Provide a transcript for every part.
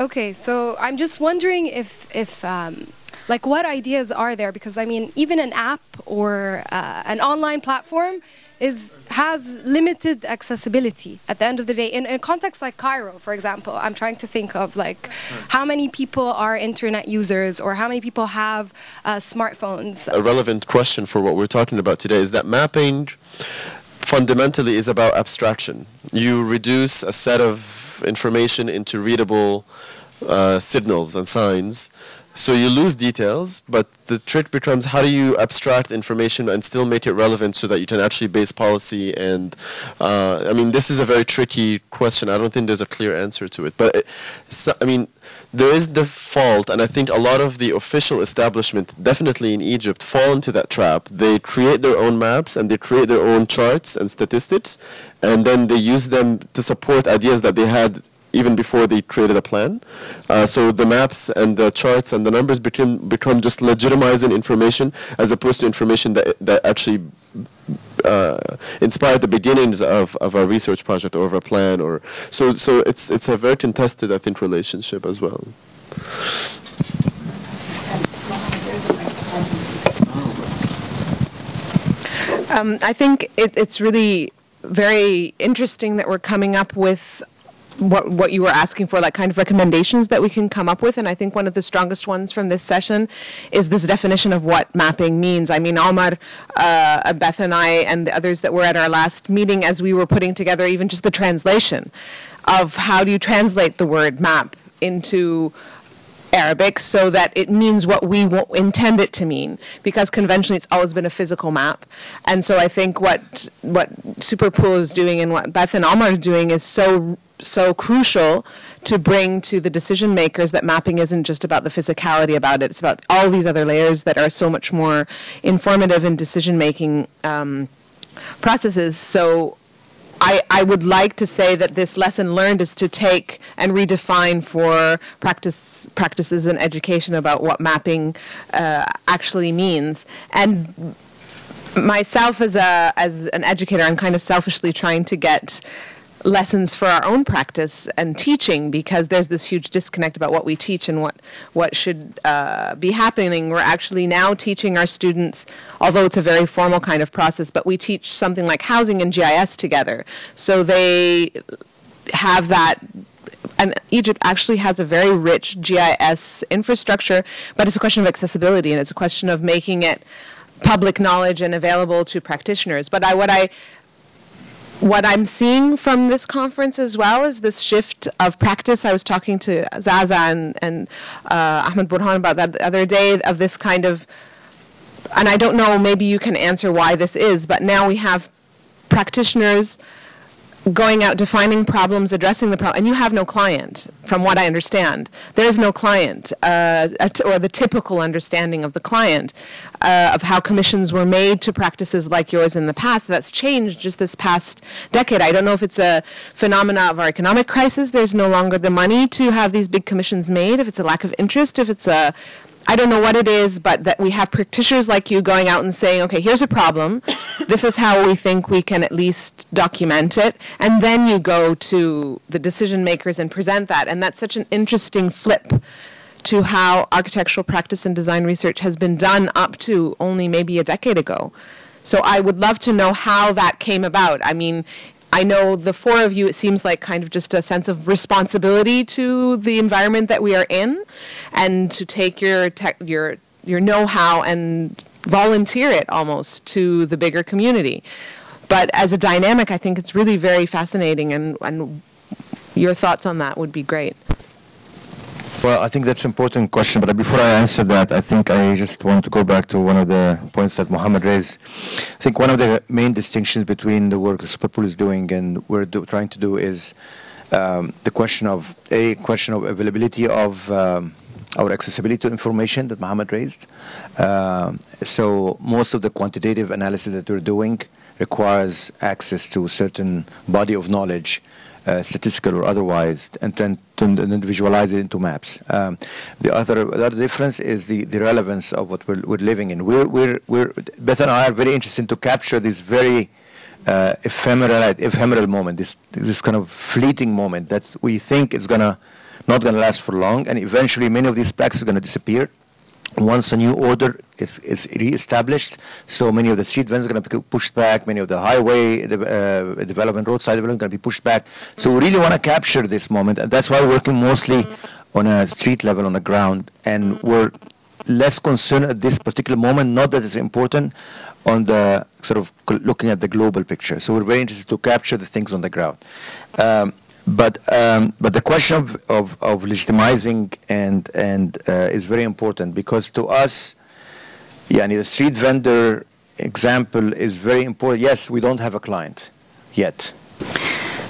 Okay, so I'm just wondering if if um, like what ideas are there? Because I mean even an app or uh, an online platform is has limited accessibility at the end of the day. In, in a context like Cairo for example I'm trying to think of like how many people are internet users or how many people have uh, smartphones. A relevant question for what we're talking about today is that mapping fundamentally is about abstraction. You reduce a set of information into readable uh, signals and signs. So you lose details, but the trick becomes how do you abstract information and still make it relevant so that you can actually base policy and uh, I mean this is a very tricky question. I don't think there's a clear answer to it. But it, so, I mean there is the fault and I think a lot of the official establishment definitely in Egypt fall into that trap. They create their own maps and they create their own charts and statistics and then they use them to support ideas that they had even before they created a plan. Uh, so the maps and the charts and the numbers become become just legitimizing information as opposed to information that that actually uh, inspired the beginnings of, of a research project or of a plan or so so it's it's a very contested I think relationship as well. Um, I think it, it's really very interesting that we're coming up with what what you were asking for, like kind of recommendations that we can come up with. And I think one of the strongest ones from this session is this definition of what mapping means. I mean, Omar, uh, Beth, and I, and the others that were at our last meeting, as we were putting together even just the translation of how do you translate the word map into Arabic so that it means what we intend it to mean because conventionally it's always been a physical map and so I think what what Superpool is doing and what Beth and Omar are doing is so so crucial to bring to the decision makers that mapping isn't just about the physicality about it. It's about all these other layers that are so much more informative in decision making um, processes. So I, I, would like to say that this lesson learned is to take and redefine for practice practices in education about what mapping uh, actually means. And myself as a as an educator, I'm kind of selfishly trying to get lessons for our own practice and teaching because there's this huge disconnect about what we teach and what what should uh, be happening. We're actually now teaching our students, although it's a very formal kind of process, but we teach something like housing and GIS together, so they have that. And Egypt actually has a very rich GIS infrastructure, but it's a question of accessibility and it's a question of making it public knowledge and available to practitioners. But I, what I what I'm seeing from this conference as well is this shift of practice. I was talking to Zaza and, and uh, Ahmed Burhan about that the other day of this kind of, and I don't know, maybe you can answer why this is, but now we have practitioners going out, defining problems, addressing the problem, and you have no client, from what I understand. There is no client, uh, or the typical understanding of the client uh, of how commissions were made to practices like yours in the past. That's changed just this past decade. I don't know if it's a phenomena of our economic crisis. There's no longer the money to have these big commissions made, if it's a lack of interest, if it's a I don't know what it is, but that we have practitioners like you going out and saying, okay, here's a problem. This is how we think we can at least document it. And then you go to the decision makers and present that. And that's such an interesting flip to how architectural practice and design research has been done up to only maybe a decade ago. So I would love to know how that came about. I mean, I know the four of you, it seems like kind of just a sense of responsibility to the environment that we are in and to take your, your, your know how and volunteer it almost to the bigger community. But as a dynamic, I think it's really very fascinating, and, and your thoughts on that would be great. Well, I think that's an important question, but before I answer that, I think I just want to go back to one of the points that Mohammed raised. I think one of the main distinctions between the work that Superpool is doing and we're do, trying to do is um, the question of a question of availability of um, our accessibility to information that Mohammed raised. Uh, so most of the quantitative analysis that we're doing requires access to a certain body of knowledge uh, statistical or otherwise, and then to visualize it into maps. Um, the other the other difference is the, the relevance of what we're, we're living in. We're, we're, we're, Beth and I are very interested to capture this very uh, ephemeral, ephemeral moment, this, this kind of fleeting moment that we think is to not going to last for long, and eventually many of these practices are going to disappear once a new order is, is re-established, so many of the street vendors are going to be pushed back, many of the highway uh, development, roadside development are going to be pushed back. So we really want to capture this moment, and that's why we're working mostly on a street level, on the ground, and we're less concerned at this particular moment, not that it's important, on the sort of looking at the global picture. So we're very interested to capture the things on the ground. Um, but um, but the question of, of, of legitimizing and and uh, is very important because to us, yeah, the street vendor example is very important. Yes, we don't have a client yet.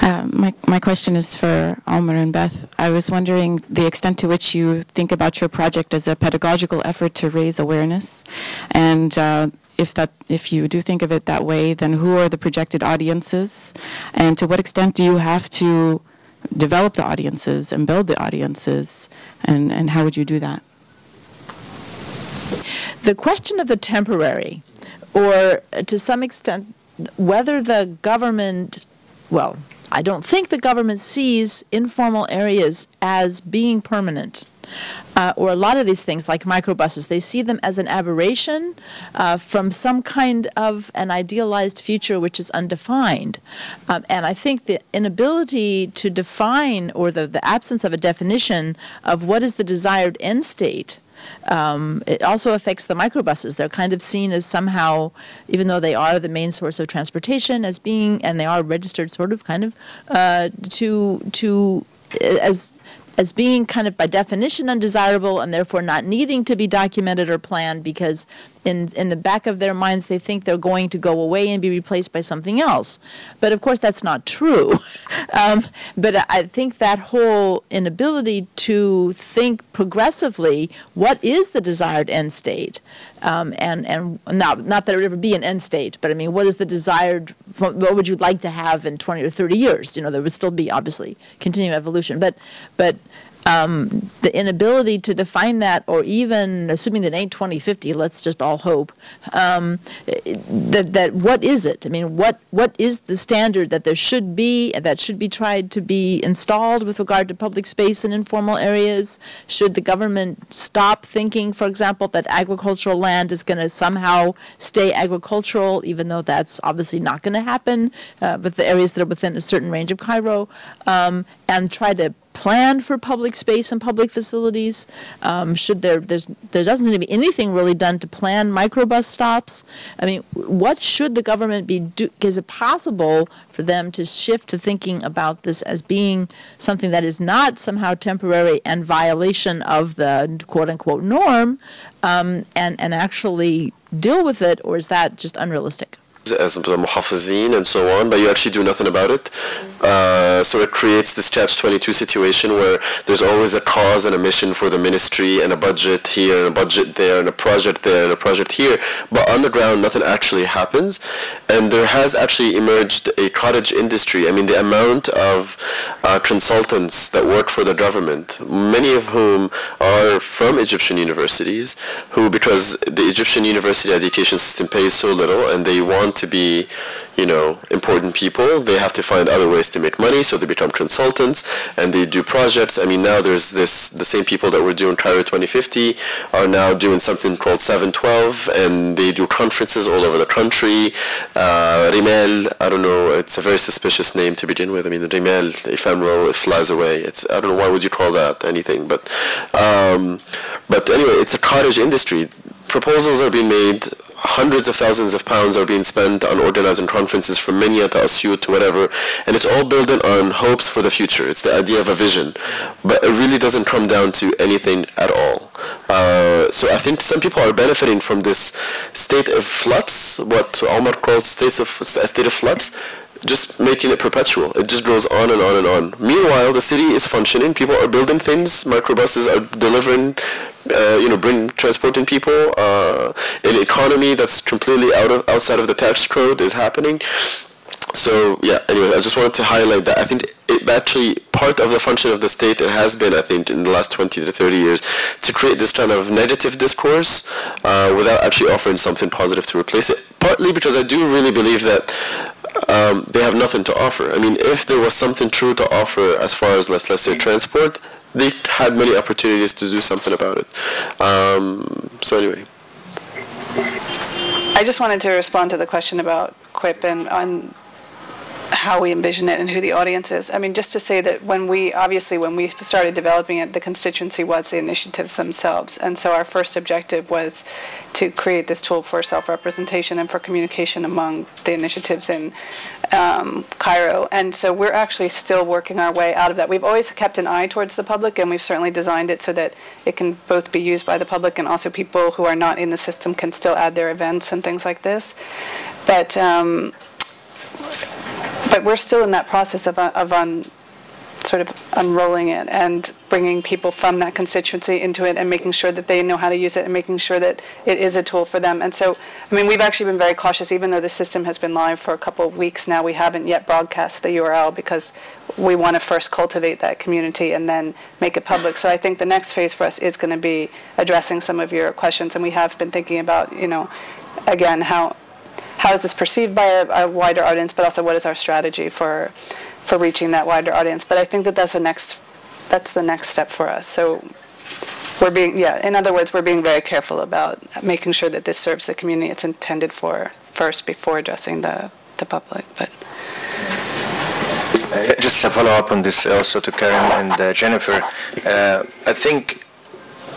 Uh, my, my question is for Omar and Beth. I was wondering the extent to which you think about your project as a pedagogical effort to raise awareness, and uh, if that if you do think of it that way, then who are the projected audiences, and to what extent do you have to develop the audiences and build the audiences, and, and how would you do that? The question of the temporary, or to some extent, whether the government, well, I don't think the government sees informal areas as being permanent uh, or a lot of these things like microbuses, they see them as an aberration uh, from some kind of an idealized future which is undefined. Um, and I think the inability to define or the, the absence of a definition of what is the desired end state. Um, it also affects the microbuses. They're kind of seen as somehow, even though they are the main source of transportation, as being, and they are registered sort of kind of uh, to to as as being kind of by definition undesirable and therefore not needing to be documented or planned because in in the back of their minds they think they're going to go away and be replaced by something else. But of course that's not true. um, but I think that whole inability to think progressively what is the desired end state, um, and and not not that it would ever be an end state, but I mean what is the desired what would you like to have in 20 or 30 years? You know there would still be obviously continuing evolution, but but um, the inability to define that, or even assuming that ain't 2050, let's just all hope um, that that what is it? I mean, what what is the standard that there should be that should be tried to be installed with regard to public space and informal areas? Should the government stop thinking, for example, that agricultural land is going to somehow stay agricultural, even though that's obviously not going to happen uh, with the areas that are within a certain range of Cairo, um, and try to plan for public space and public facilities? Um, should there there's there doesn't seem to be anything really done to plan microbus stops? I mean, what should the government be do? Is it possible for them to shift to thinking about this as being something that is not somehow temporary and violation of the quote unquote norm, um, and and actually deal with it, or is that just unrealistic? As muhafizin and so on, but you actually do nothing about it. Uh, so it creates this catch-22 situation where there's always a cause and a mission for the ministry and a budget here and a budget there and a project there and a project here, but on the ground nothing actually happens. And there has actually emerged a cottage industry. I mean, the amount of uh, consultants that work for the government, many of whom are from Egyptian universities, who because the Egyptian university education system pays so little and they want to be, you know, important people, they have to find other ways to make money, so they become consultants and they do projects. I mean, now there's this, the same people that were doing Cairo 2050 are now doing something called 712 and they do conferences all over the country. Uh, Rimel, I don't know, it's a very suspicious name to begin with. I mean, Rimel, ephemeral, it flies away. It's, I don't know, why would you call that anything? But, um, but anyway, it's a cottage industry proposals are being made hundreds of thousands of pounds are being spent on organizing conferences from Minya to Asyut to whatever, and it's all building on hopes for the future. It's the idea of a vision, but it really doesn't come down to anything at all. Uh, so I think some people are benefiting from this state of flux, what Omar calls state of, a state of flux, just making it perpetual. It just goes on and on and on. Meanwhile, the city is functioning. People are building things. Microbuses are delivering, uh, you know, bring transporting people. Uh, an economy that's completely out of outside of the tax code is happening. So yeah. Anyway, I just wanted to highlight that. I think it actually part of the function of the state. It has been, I think, in the last 20 to 30 years, to create this kind of negative discourse uh, without actually offering something positive to replace it. Partly because I do really believe that um, they have nothing to offer. I mean, if there was something true to offer as far as let's let's say transport, they had many opportunities to do something about it. Um, so anyway. I just wanted to respond to the question about QUIP and on how we envision it and who the audience is. I mean, just to say that when we, obviously, when we started developing it, the constituency was the initiatives themselves. And so our first objective was to create this tool for self representation and for communication among the initiatives in um, Cairo. And so we're actually still working our way out of that. We've always kept an eye towards the public, and we've certainly designed it so that it can both be used by the public and also people who are not in the system can still add their events and things like this. But um, but we're still in that process of, uh, of un, sort of unrolling it and bringing people from that constituency into it and making sure that they know how to use it and making sure that it is a tool for them. And so, I mean, we've actually been very cautious, even though the system has been live for a couple of weeks now, we haven't yet broadcast the URL because we want to first cultivate that community and then make it public. So I think the next phase for us is going to be addressing some of your questions. And we have been thinking about, you know, again, how how is this perceived by a, a, wider audience, but also what is our strategy for for reaching that wider audience. But I think that that's the next that's the next step for us. So we're being yeah. In other words, we're being very careful about making sure that this serves the community it's intended for first before addressing the the public. But. Uh, just to follow up on this also to Karen and uh, Jennifer, uh, I think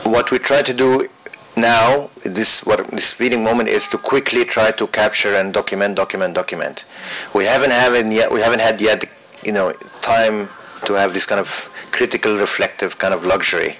what we try to do now this what this feeding moment is to quickly try to capture and document document document. We haven't haven't yet we haven't had yet you know time to have this kind of critical reflective kind of luxury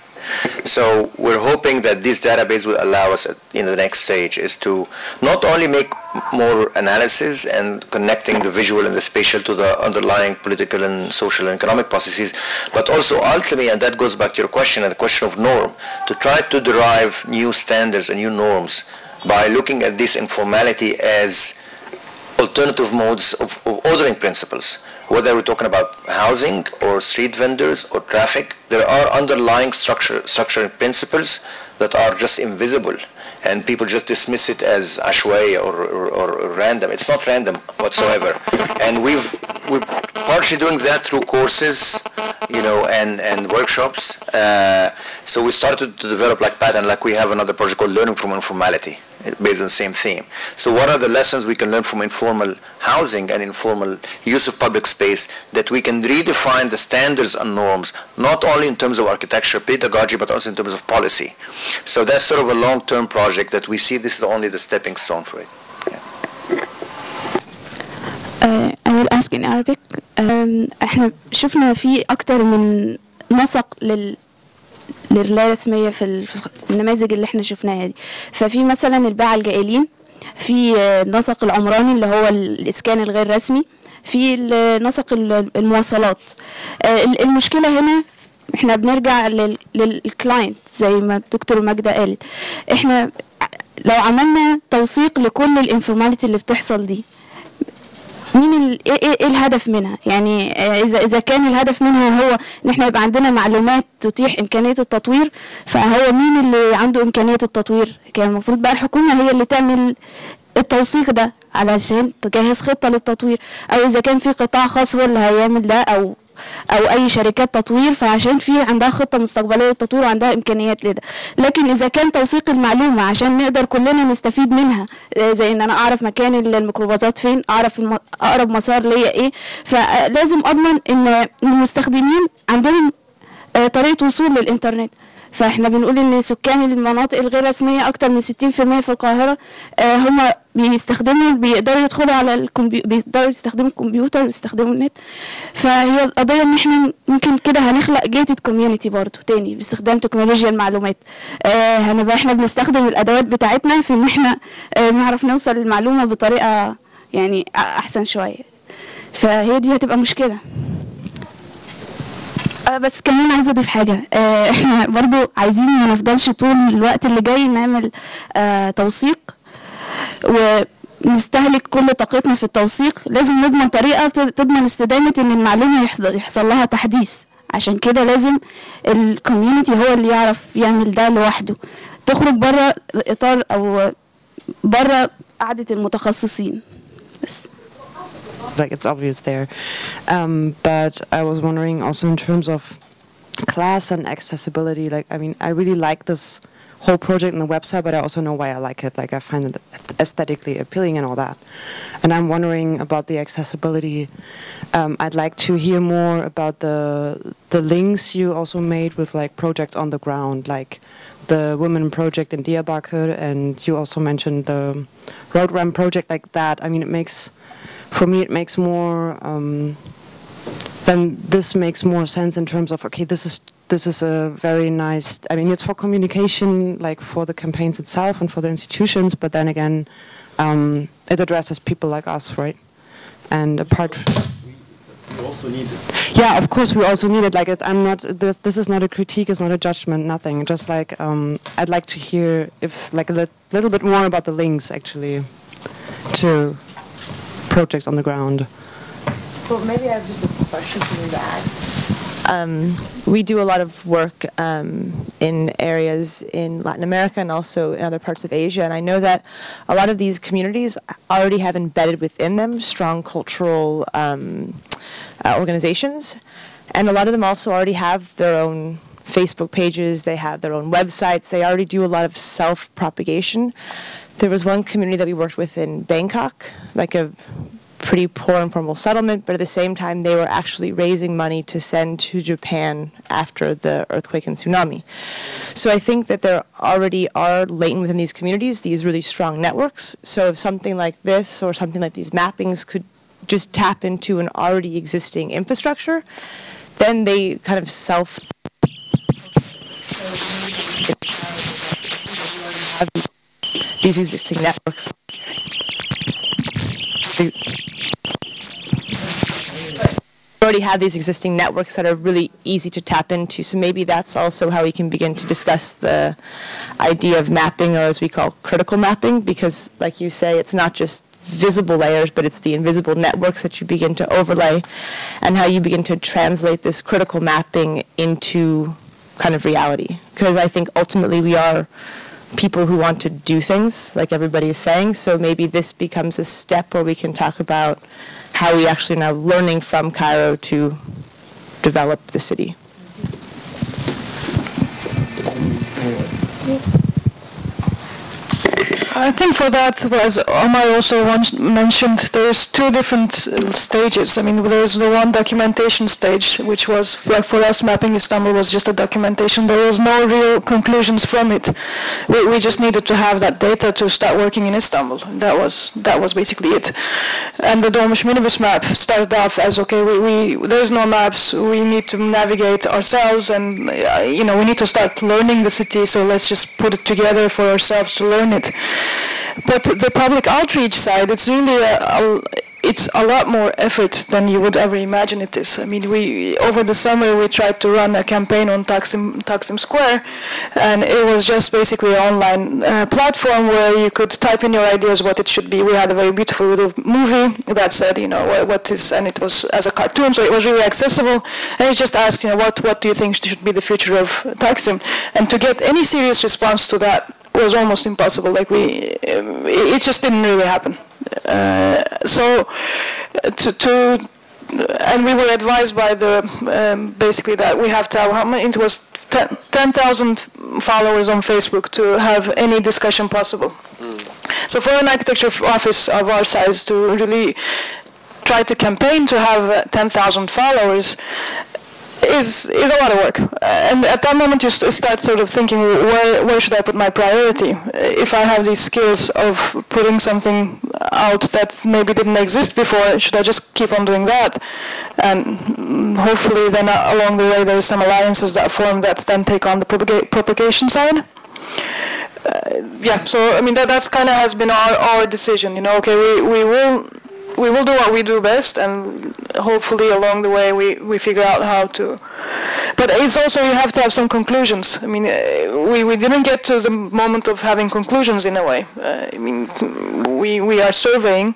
so we're hoping that this database will allow us uh, in the next stage is to not only make more analysis and connecting the visual and the spatial to the underlying political and social and economic processes, but also ultimately, and that goes back to your question and the question of norm, to try to derive new standards and new norms by looking at this informality as alternative modes of, of ordering principles whether we're talking about housing or street vendors or traffic, there are underlying structure, structural principles that are just invisible and people just dismiss it as ashway or, or, or, random. It's not random whatsoever. And we've, we're partially doing that through courses, you know, and, and workshops. Uh, so we started to develop like pattern, like we have another project called Learning from Informality based on the same theme. So what are the lessons we can learn from informal housing and informal use of public space that we can redefine the standards and norms, not only in terms of architecture, pedagogy, but also in terms of policy. So that's sort of a long-term project that we see this is only the stepping stone for it. Uh, I will ask in Arabic. Um, احنا شفنا في أكتر من نسق لل لللا رسميه في النماذج اللي إحنا شفناها دي ففي مثلا الباعة الجائلين في النسق العمراني اللي هو الإسكان الغير رسمي في نسق المواصلات المشكلة هنا إحنا بنرجع للكلاينت زي ما الدكتور ماجدة قالت إحنا لو عملنا توثيق لكل الانفورماليتي اللي بتحصل دي. إيه إيه الهدف منها؟ يعني إذا إذا كان الهدف منها هو إن إحنا يبقى عندنا معلومات تتيح إمكانية التطوير فهو مين اللي عنده إمكانية التطوير؟ كان المفروض بقى الحكومة هي اللي تعمل التوثيق ده علشان تجهز خطة للتطوير أو إذا كان في قطاع خاص هو اللي هيعمل ده أو أو أي شركات تطوير فعشان في عندها خطة مستقبلية للتطوير وعندها إمكانيات لده لكن إذا كان توثيق المعلومة عشان نقدر كلنا نستفيد منها زي إن أنا أعرف مكان الميكروباصات فين أعرف. أقرب مسار ليا إيه فلازم أضمن إن المستخدمين عندهم طريقة وصول للإنترنت فإحنا بنقول إن سكان المناطق الغير رسمية أكتر من 60% في القاهرة آه هم بيستخدموا بيقدروا يدخلوا على الكمبيوتر بيقدروا يستخدموا الكمبيوتر ويستخدموا النت. فهي القضية إن إحنا ممكن كده هنخلق جيتد كوميونتي برضه تاني باستخدام تكنولوجيا المعلومات. آه هنبقى إحنا بنستخدم الأدوات بتاعتنا في إن إحنا آه نعرف نوصل للمعلومه بطريقة يعني أحسن شوية. فهي دي هتبقى مشكلة. آه بس كمان عايزة أضيف حاجة. آه إحنا برضو عايزين ما نفضلش طول الوقت اللي جاي نعمل آه توثيق. ونستهلك كل طاقتنا في التوثيق لازم نضمن طريقة تضمن استدامة إن المعلومة يحصل, يحصل لها تحديث عشان كده لازم الكوميونتي هو اللي يعرف يعمل ده لوحده تخرج بره إطار أو بره قعدة المتخصصين بس like it's obvious there. Um, but I was wondering also in terms of class and accessibility. Like, I mean, I really like this whole project on the website, but I also know why I like it. Like, I find it aesthetically appealing and all that. And I'm wondering about the accessibility. Um, I'd like to hear more about the the links you also made with like projects on the ground, like the Women Project in Diyarbakir, and you also mentioned the Road project like that. I mean, it makes for me it makes more. Um, then this makes more sense in terms of okay, this is this is a very nice. I mean, it's for communication, like for the campaigns itself and for the institutions. But then again, um, it addresses people like us, right? And apart. We also need it. Yeah, of course, we also need it. Like, it, I'm not. This this is not a critique. It's not a judgment. Nothing. Just like um, I'd like to hear if like a li- little bit more about the links actually to projects on the ground. Well, maybe I have just a question to that. Um, we do a lot of work um, in areas in Latin America and also in other parts of Asia, and I know that a lot of these communities already have embedded within them strong cultural um, uh, organizations, and a lot of them also already have their own Facebook pages, they have their own websites, they already do a lot of self propagation. There was one community that we worked with in Bangkok, like a pretty poor informal settlement, but at the same time, they were actually raising money to send to Japan after the earthquake and tsunami. So I think that there already are latent within these communities these really strong networks. So if something like this or something like these mappings could just tap into an already existing infrastructure, then they kind of self. These existing networks. They already have these existing networks that are really easy to tap into. So maybe that's also how we can begin to discuss the idea of mapping, or as we call critical mapping, because, like you say, it's not just visible layers, but it's the invisible networks that you begin to overlay, and how you begin to translate this critical mapping into kind of reality. Because I think ultimately we are people who want to do things, like everybody is saying. So maybe this becomes a step where we can talk about how we actually now learning from Cairo to develop the city. I think for that, as Omar also mentioned, there's two different stages. I mean, there's the one documentation stage, which was, like for us, mapping Istanbul was just a documentation. There was no real conclusions from it. We, we just needed to have that data to start working in Istanbul. That was that was basically it. And the Dolmuş minibus map started off as, okay, we, we there's no maps, we need to navigate ourselves, and, uh, you know, we need to start learning the city, so let's just put it together for ourselves to learn it. But the public outreach side, it's really a, a, it's a lot more effort than you would ever imagine it is. I mean, we over the summer we tried to run a campaign on Taksim, Taksim Square, and it was just basically an online uh, platform where you could type in your ideas what it should be. We had a very beautiful little movie that said, you know, what, what is, and it was as a cartoon, so it was really accessible. And it just asked, you know, what what do you think should be the future of Taksim? And to get any serious response to that was almost impossible. Like we, it just didn't really happen. Uh, so to, to, and we were advised by the um, basically that we have to have how many? It was 10,000 followers on Facebook to have any discussion possible. Mm. So for an architecture office of our size to really try to campaign to have 10,000 followers is is a lot of work. And at that moment, you start sort of thinking, where where should I put my priority? If I have these skills of putting something out that maybe didn't exist before, should I just keep on doing that? And hopefully, then uh, along the way, there's some alliances that form that then take on the propagation propagation side. Uh, yeah, so I mean that that's kind of has been our, our decision. You know, okay, we, we will we will do what we do best, and hopefully along the way we, we figure out how to. But it's also you have to have some conclusions. I mean, uh, we, we didn't get to the moment of having conclusions in a way. Uh, I mean, we we are surveying,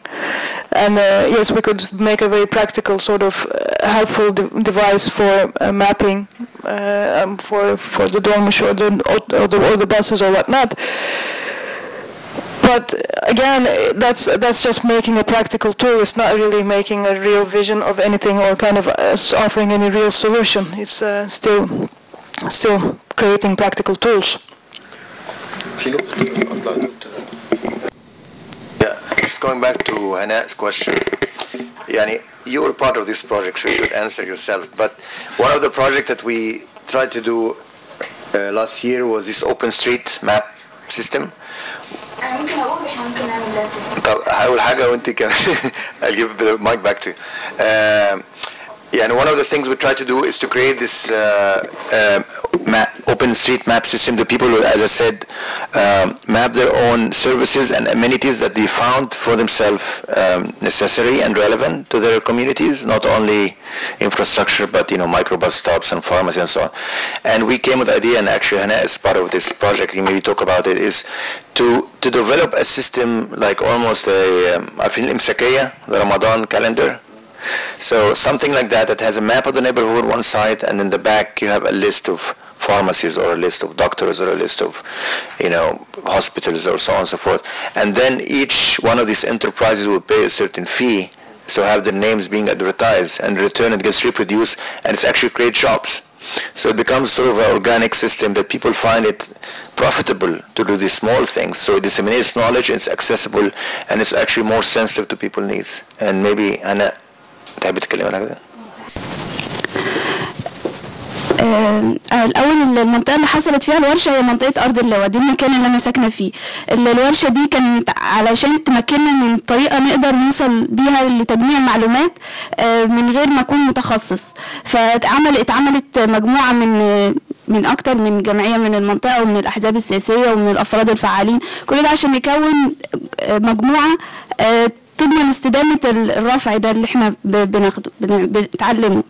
and uh, yes, we could make a very practical sort of uh, helpful de device for uh, mapping uh, um, for for the dolmuş or the or the, or the buses or whatnot but again, eh, that's that's just making a practical tool. It's not really making a real vision of anything or kind of uh, offering any real solution. It's uh, still still creating practical tools. Yeah, just going back to Hana's question. Yani, you were part of this project, so you should answer yourself. But one of the projects that we tried to do uh, last year was this open street map system. أنا ممكن أقول إحنا ممكن نعمل إزاي طب هقول حاجة وأنت كمان I'll give the mic back to you. Um, Yeah, and one of the things we try to do is to create this uh, uh, open street map system. The people, as I said, um, map their own services and amenities that they found for themselves um, necessary and relevant to their communities, not only infrastructure, but you know, microbus stops and pharmacy and so on. And we came with the idea, and actually Hannah is part of this project, you maybe talk about it, is to, to develop a system like almost a, um, the Ramadan calendar, so something like that that has a map of the neighborhood one side, and in the back you have a list of pharmacies or a list of doctors or a list of, you know, hospitals or so on and so forth. And then each one of these enterprises will pay a certain fee to have their names being advertised, and return it gets reproduced, and it's actually creates jobs. So it becomes sort of an organic system that people find it profitable to do these small things. So it disseminates knowledge, it's accessible, and it's actually more sensitive to people's needs. And maybe Anna تحب تتكلم عن كده؟ آه، الأول المنطقة اللي حصلت فيها الورشة هي منطقة أرض اللواء دي المكان اللي أنا ساكنة فيه ال- الورشة دي كانت علشان تمكننا من طريقة نقدر نوصل بيها لتجميع معلومات آه، من غير ما أكون متخصص فاتعمل اتعملت مجموعة من من أكتر من جمعية من المنطقة ومن الأحزاب السياسية ومن الأفراد الفعالين كل ده عشان نكون آه، مجموعة تضمن استدامة ال- الرفع ده اللي إحنا بناخده بن- بنتعلمه.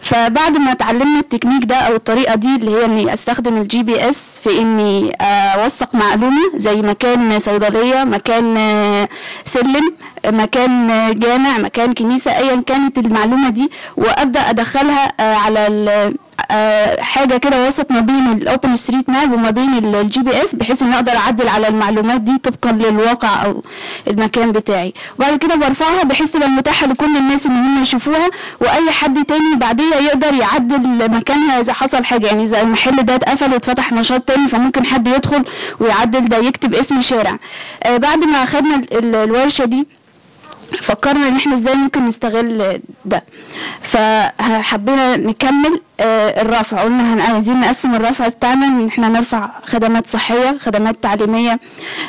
فبعد ما اتعلمنا التكنيك ده أو الطريقة دي اللي هي إني أستخدم الجي بي اس في إني آه، أوثق معلومة زي مكان صيدلية مكان آه، سلم مكان جامع مكان كنيسة ايا كانت المعلومة دي وأبدأ أدخلها آه، على آه، حاجة كده وسط ما بين الاوبن ستريت ماب وما بين الجي بي اس بحيث إن أقدر أعدل على المعلومات دي طبقا للواقع أو المكان بتاعي. وبعد كده برفعها بحيث تبقى متاحة لكل الناس إن هم يشوفوها وأي حد تاني بعديها يقدر يعدل مكانها إذا حصل حاجة. يعني إذا المحل ده اتقفل واتفتح نشاط تاني فممكن حد يدخل ويعدل ده يكتب اسم شارع. آه، بعد ما اخدنا ال- ال- الورشة دي فكرنا إن إحنا إزاي ممكن نستغل ده. فحبينا نكمل آه، الرفع. قلنا عايزين نقسم الرفع بتاعنا إن إحنا نرفع خدمات صحية خدمات تعليمية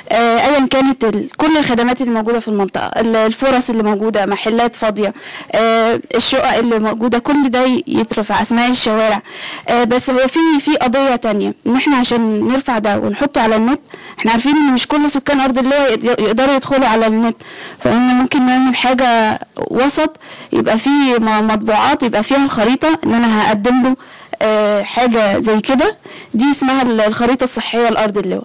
آه، ايا كانت كل الخدمات اللي موجودة في المنطقة ال- الفرص اللي موجودة محلات فاضية آه، الشقق اللي موجودة كل ده يترفع أسماء الشوارع. بس هو في في قضية تانية. إن إحنا عشان نرفع ده ونحطه على النت إحنا عارفين ان مش كل سكان ارض يق- يقدروا يدخلوا على النت. فان ممكن نعمل حاجة وسط يبقى فيه مطبوعات يبقى فيها الخريطة ان أنا هقدم له آه، حاجة زي كده. دي اسمها ال- الخريطة الصحية لأرض اللواء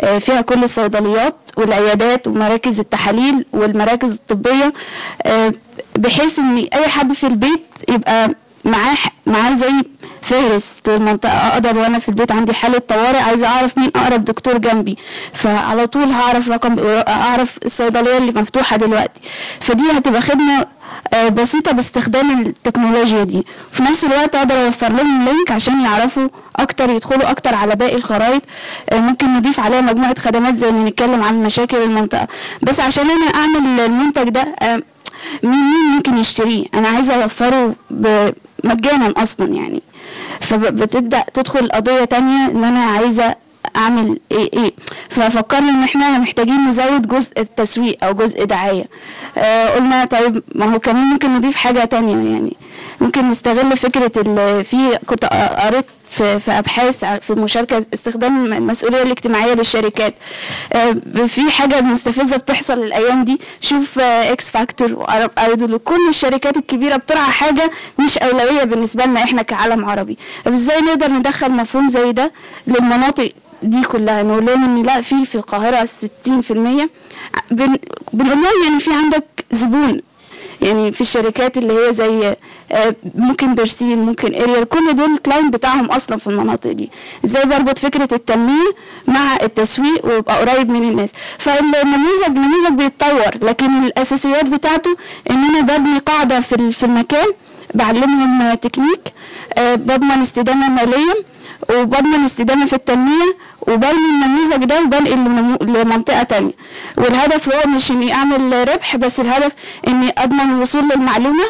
آه، فيها كل الصيدليات والعيادات ومراكز التحاليل والمراكز الطبية. آه، بحيث ان اي حد في البيت يبقى معاه معاه زي فهرس للمنطقة أقدر وأنا في البيت عندي حالة طوارئ عايزة أعرف مين أقرب دكتور جنبي. فعلى طول هعرف رقم أعرف الصيدلية اللي مفتوحة دلوقتي. فدي هتبقى خدمة آه، بسيطة باستخدام التكنولوجيا دي. في نفس الوقت أقدر أوفر لهم لينك عشان يعرفوا أكتر يدخلوا أكتر على باقي الخرائط. آه، ممكن نضيف عليها مجموعة خدمات زي إن نتكلم عن مشاكل المنطقة. بس عشان أنا أعمل المنتج ده آه، مين مين ممكن يشتريه؟ أنا عايزة أوفره ب- مجانا أصلا يعني. فبتبدأ تدخل قضية تانية إن أنا عايزة أعمل إيه إيه. ففكرنا إن إحنا محتاجين نزود جزء التسويق أو جزء دعاية. آه قلنا طيب ما هو كمان ممكن نضيف حاجة تانية يعني. ممكن نستغل فكرة في كنت قريت في, في أبحاث في مشاركة استخدام المسؤولية الاجتماعية للشركات. آه، في حاجة مستفزة بتحصل الأيام دي شوف إكس فاكتور وعرب ايدول وكل الشركات الكبيرة بترعى حاجة مش أولوية بالنسبة لنا إحنا كعالم عربي. طب إزاي نقدر ندخل مفهوم زي ده للمناطق دي كلها؟ نقول لهم إن لا في في القاهرة 60% بن- بنقول لهم يعني في عندك زبون يعني في الشركات اللي هي زي آه، ممكن برسيل ممكن اريال كل دول الكلاينت بتاعهم أصلا في المناطق دي. إزاي بربط فكرة التنمية مع التسويق ويبقى قريب من الناس؟ فالنموذج نموذج بيتطور لكن الاساسيات بتاعته ان أنا ببني قاعدة في في المكان بعلمهم تكنيك آه، بضمن استدامة مالية وبضمن استدامة في التنمية وبرمي النموذج ده وبنقل لمنطقه تانية. والهدف هو مش إني أعمل ربح بس الهدف إني أضمن الوصول للمعلومة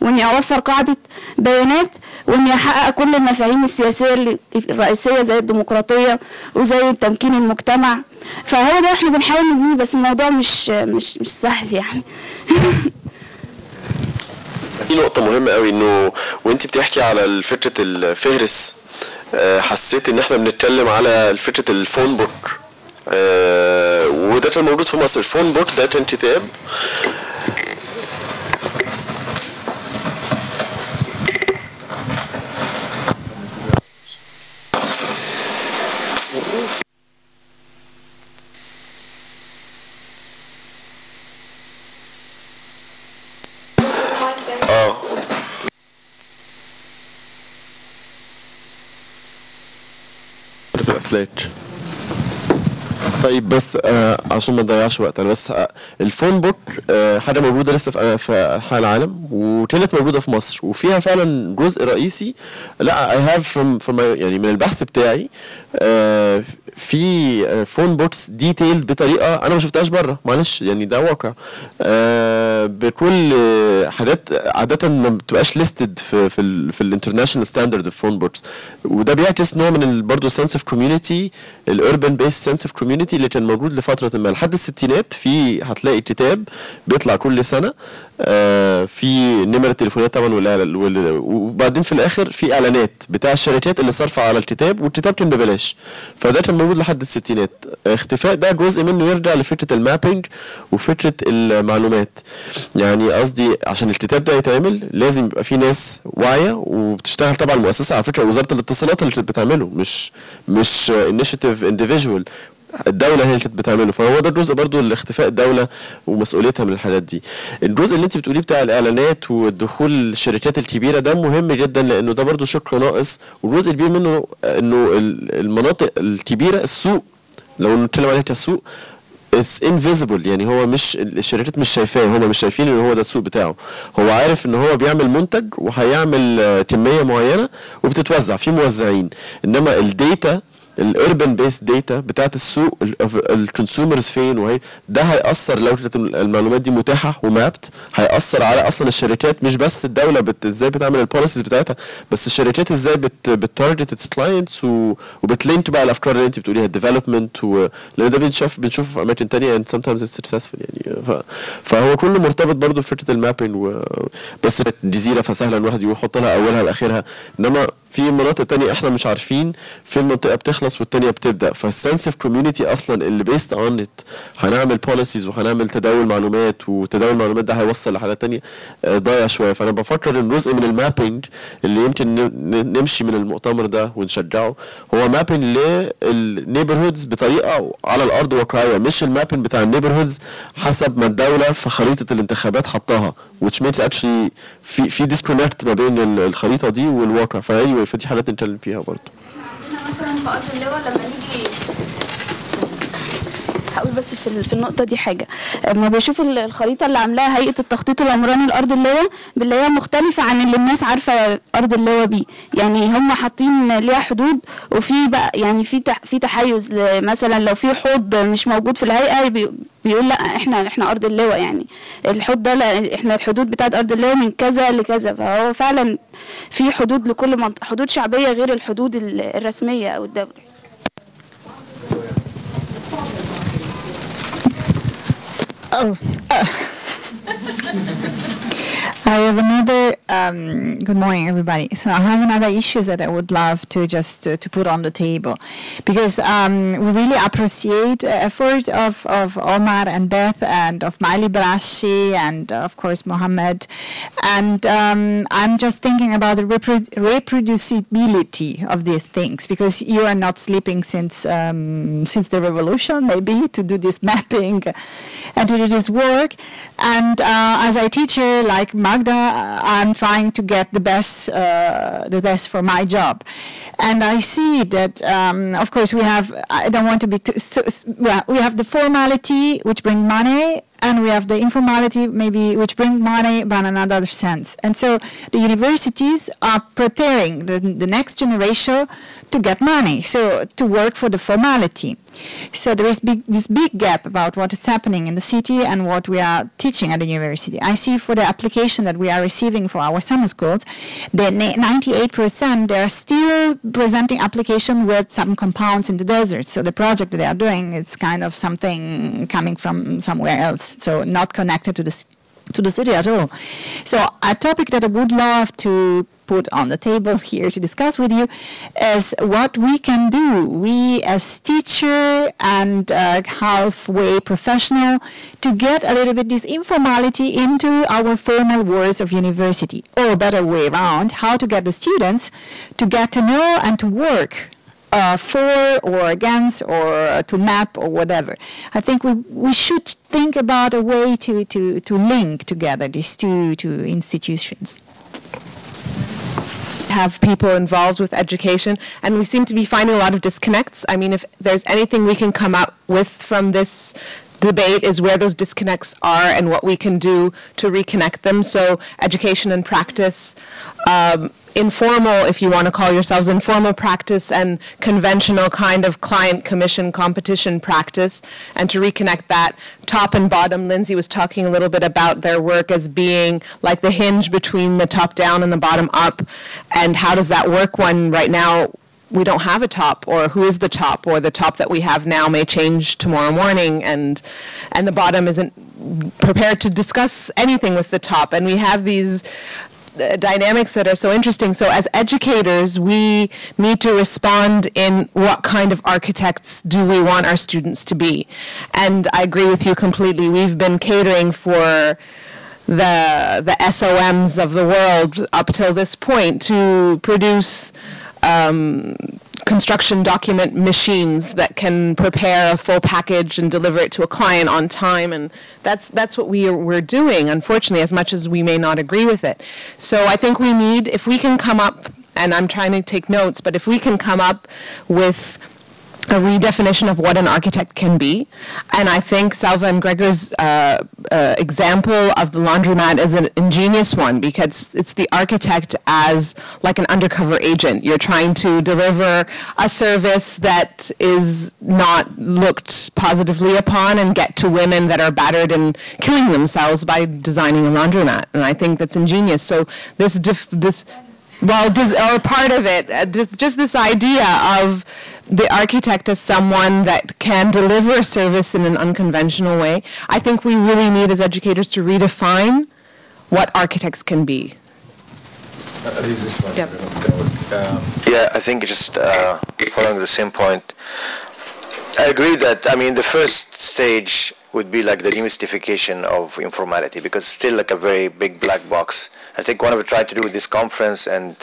وإني أوفر قاعدة بيانات وإني أحقق كل المفاهيم السياسية اللي- الرئيسية زي الديمقراطية وزي تمكين المجتمع. فهو ده إحنا بنحاول نبنيه بس الموضوع مش مش مش سهل يعني. في نقطة مهمة قوي إنه وانت بتحكي على فكرة الفهرس حسيت إن إحنا بنتكلم على فكرة الفون بوك آه، وده كان موجود في مصر. الفون بوك ده كان كتاب آه الاسلاك طيب بس آه عشان ما نضيعش وقت. أنا بس آه الفون بوك آه حاجة موجودة لسه في في أنحاء العالم وكانت موجودة في مصر وفيها فعلا جزء رئيسي. لا اي هاف فروم يعني من البحث بتاعي آه في فون بوكس ديتيلد بطريقة أنا ما شفتهاش بره. معلش يعني ده واقع. آه بكل حاجات عادة ما بتبقاش ليستد في في في الانترناشونال ستاندرد اوف فون بوكس وده بيعكس نوع من برضه سنس اوف كوميونتي الاربن بيس سنس اوف كوميونتي اللي كان موجود لفترة ما. لحد الستينات في هتلاقي كتاب بيطلع كل سنة آه في نمر التليفونات طبعا وبعدين في الآخر في إعلانات بتاع الشركات اللي صارفه على الكتاب والكتاب كان ببلاش. فده كان موجود لحد الستينات. اختفاء ده جزء منه يرجع لفكره المابينج وفكره المعلومات. يعني قصدي عشان الكتاب ده يتعمل لازم يبقى في ناس واعية وبتشتغل طبعا المؤسسة على فكرة وزارة الاتصالات اللي بتعمله مش مش انيشيتيف انديفيدوال الدولة هي اللي كانت بتعمله. فهو ده جزء برضو الاختفاء الدولة ومسؤوليتها من الحاجات دي. الجزء اللي انت بتقوليه بتاع الإعلانات والدخول الشركات الكبيرة ده مهم جدا لأنه ده برضو شق ناقص. والجزء الكبير منه إنه ال- المناطق الكبيرة السوق لو نتكلم عليها كسوق اتس انفيزبل يعني هو مش الشركات مش شايفاه هم مش شايفين إن هو ده السوق بتاعه. هو عارف إن هو بيعمل منتج وهيعمل كمية معينة وبتتوزع في موزعين. إنما الداتا الاربن بيس داتا بتاعت السوق الكونسيومرز فين وهي ده هيأثر لو كانت المعلومات دي متاحة ومابت هيأثر على أصلا الشركات مش بس الدولة بت إزاي بتعمل البوليسيز بتاعتها بس الشركات إزاي بت بتارجت اتس كلاينتس وبتلينك بقى الافكار اللي أنت بتقوليها الديفلوبمنت. لأن ده بنشوف بنشوفه في أماكن تانية and sometimes it's successful يعني ف... فهو كله مرتبط برضه بفكرة المابينج و... بس جزيرة فسهلة الواحد يحط لها أولها لآخرها إنما في مناطق تانية إحنا مش عارفين في المنطقة بتخلص والتانية بتبدأ. فالسنس اوف كوميونتي أصلا اللي بيست اون هنعمل بوليسيز وهنعمل تداول معلومات وتداول المعلومات ده هيوصل لحاجات تانية آه، ضايع شوية. فأنا بفكر إن جزء من المابينج اللي يمكن نمشي من المؤتمر ده ونشجعه هو مابينج للنيبرهودز بطريقة على الأرض واقعية. مش المابينج بتاع النيبرهودز حسب ما الدولة في خريطة الانتخابات حطاها which makes actually في في disconnect ما بين ال- الخريطة دي والواقع. فأيوة فدي حاجات نتكلم فيها برضه. مثلا في ارض اللواء لما نيجي هقول بس في في النقطة دي حاجة. لما بشوف ال- الخريطة اللي عاملاها هيئة التخطيط العمراني لأرض اللواء بنلاقيها مختلفة عن اللي الناس عارفة أرض اللواء بيه. يعني هم حاطين ليها حدود وفي بقى يعني في في تحيز مثلا لو في حوض مش موجود في الهيئة بي- بيقول لأ إحنا إحنا أرض اللواء يعني. الحوض ده لا إحنا الحدود بتاعت أرض اللواء من كذا لكذا. فهو فعلا في حدود لكل منطقة حدود شعبية غير الحدود ال- الرسمية أو الدولية. Oh. Uh. I have another. Um, good morning, everybody. So I have another issue that I would love to just uh, to put on the table, because um, we really appreciate the effort of, of Omar and Beth and of Miley Brashi and uh, of course Mohammed, and um, I'm just thinking about the repro- reproducibility of these things because you are not sleeping since um, since the revolution, maybe to do this mapping and to do this work. And uh, as a teacher, like Magda, uh, I'm trying to get the best, uh, the best for my job. And I see that, um, of course, we have. I don't want to be too. So, well, we have the formality which bring money, and we have the informality maybe which bring money but in another sense and so the universities are preparing the, the next generation to get money so to work for the formality. So there is big, this big gap about what is happening in the city and what we are teaching at the university. I see for the application that we are receiving for our summer schools the 98% they are still presenting application with some compounds in the desert. So the project that they are doing it's kind of something coming from somewhere else so not connected to the to the city at all. So a topic that I would love to put on the table here to discuss with you is what we can do, we as teacher and uh, halfway professional, to get a little bit this informality into our formal worlds of university, or better way around, how to get the students to get to know and to work uh, for or against or uh, to map or whatever. I think we, we should think about a way to, to, to link together these two, two institutions. Have people involved with education, and we seem to be finding a lot of disconnects. I mean, if there's anything we can come up with from this debate is where those disconnects are and what we can do to reconnect them. So education and practice, um, informal, if you want to call yourselves informal practice, and conventional kind of client commission competition practice, and to reconnect that top and bottom. Lindsay was talking a little bit about their work as being like the hinge between the top down and the bottom up, and how does that work when right now we don't have a top or who is the top or the top that we have now may change tomorrow morning and and the bottom isn't prepared to discuss anything with the top and we have these dynamics that are so interesting. So as educators we need to respond in what kind of architects do we want our students to be. And i agree with you completely. We've been catering for the the SOMs of the world up till this point to produce um, construction document machines that can prepare a full package and deliver it to a client on time and that's that's what we are, we're doing unfortunately as much as we may not agree with it. So i think we need if we can come up and i'm trying to take notes but if we can come up with a redefinition of what an architect can be. And I think Selva and Gregers' uh, uh, example of the laundromat is an ingenious one because it's the architect as like an undercover agent. You're trying to deliver a service that is not looked positively upon and get to women that are battered and killing themselves by designing a laundromat. And I think that's ingenious. So this, this well, does, or part of it, uh, just this idea of the architect as someone that can deliver service in an unconventional way. I think we really need as educators to redefine what architects can be. Yep. yeah, I think just uh, following the same point, I agree that, I mean, the first stage would be like the demystification of informality because it's still like a very big black box. I think one of we tried to do with this conference and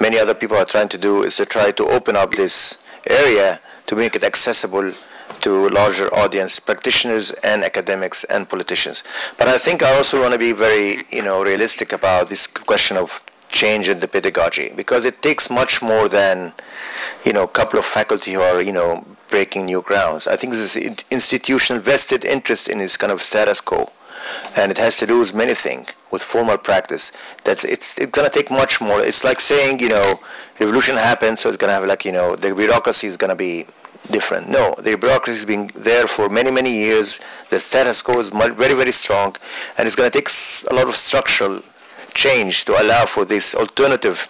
many other people are trying to do is to try to open up this area to make it accessible to larger audience, practitioners and academics and politicians. But I think I also want to be very, you know, realistic about this question of change in the pedagogy because it takes much more than, you know, a couple of faculty who are, you know, breaking new grounds. I think this is institutional vested interest in this kind of status quo and it has to do with many things with formal practice. That's it's it's going to take much more. It's like saying you know revolution happened so it's going to have like you know the bureaucracy is going to be different. No the bureaucracy has been there for many many years. The status quo is very very strong. And it's going to take a lot of structural change to allow for this alternative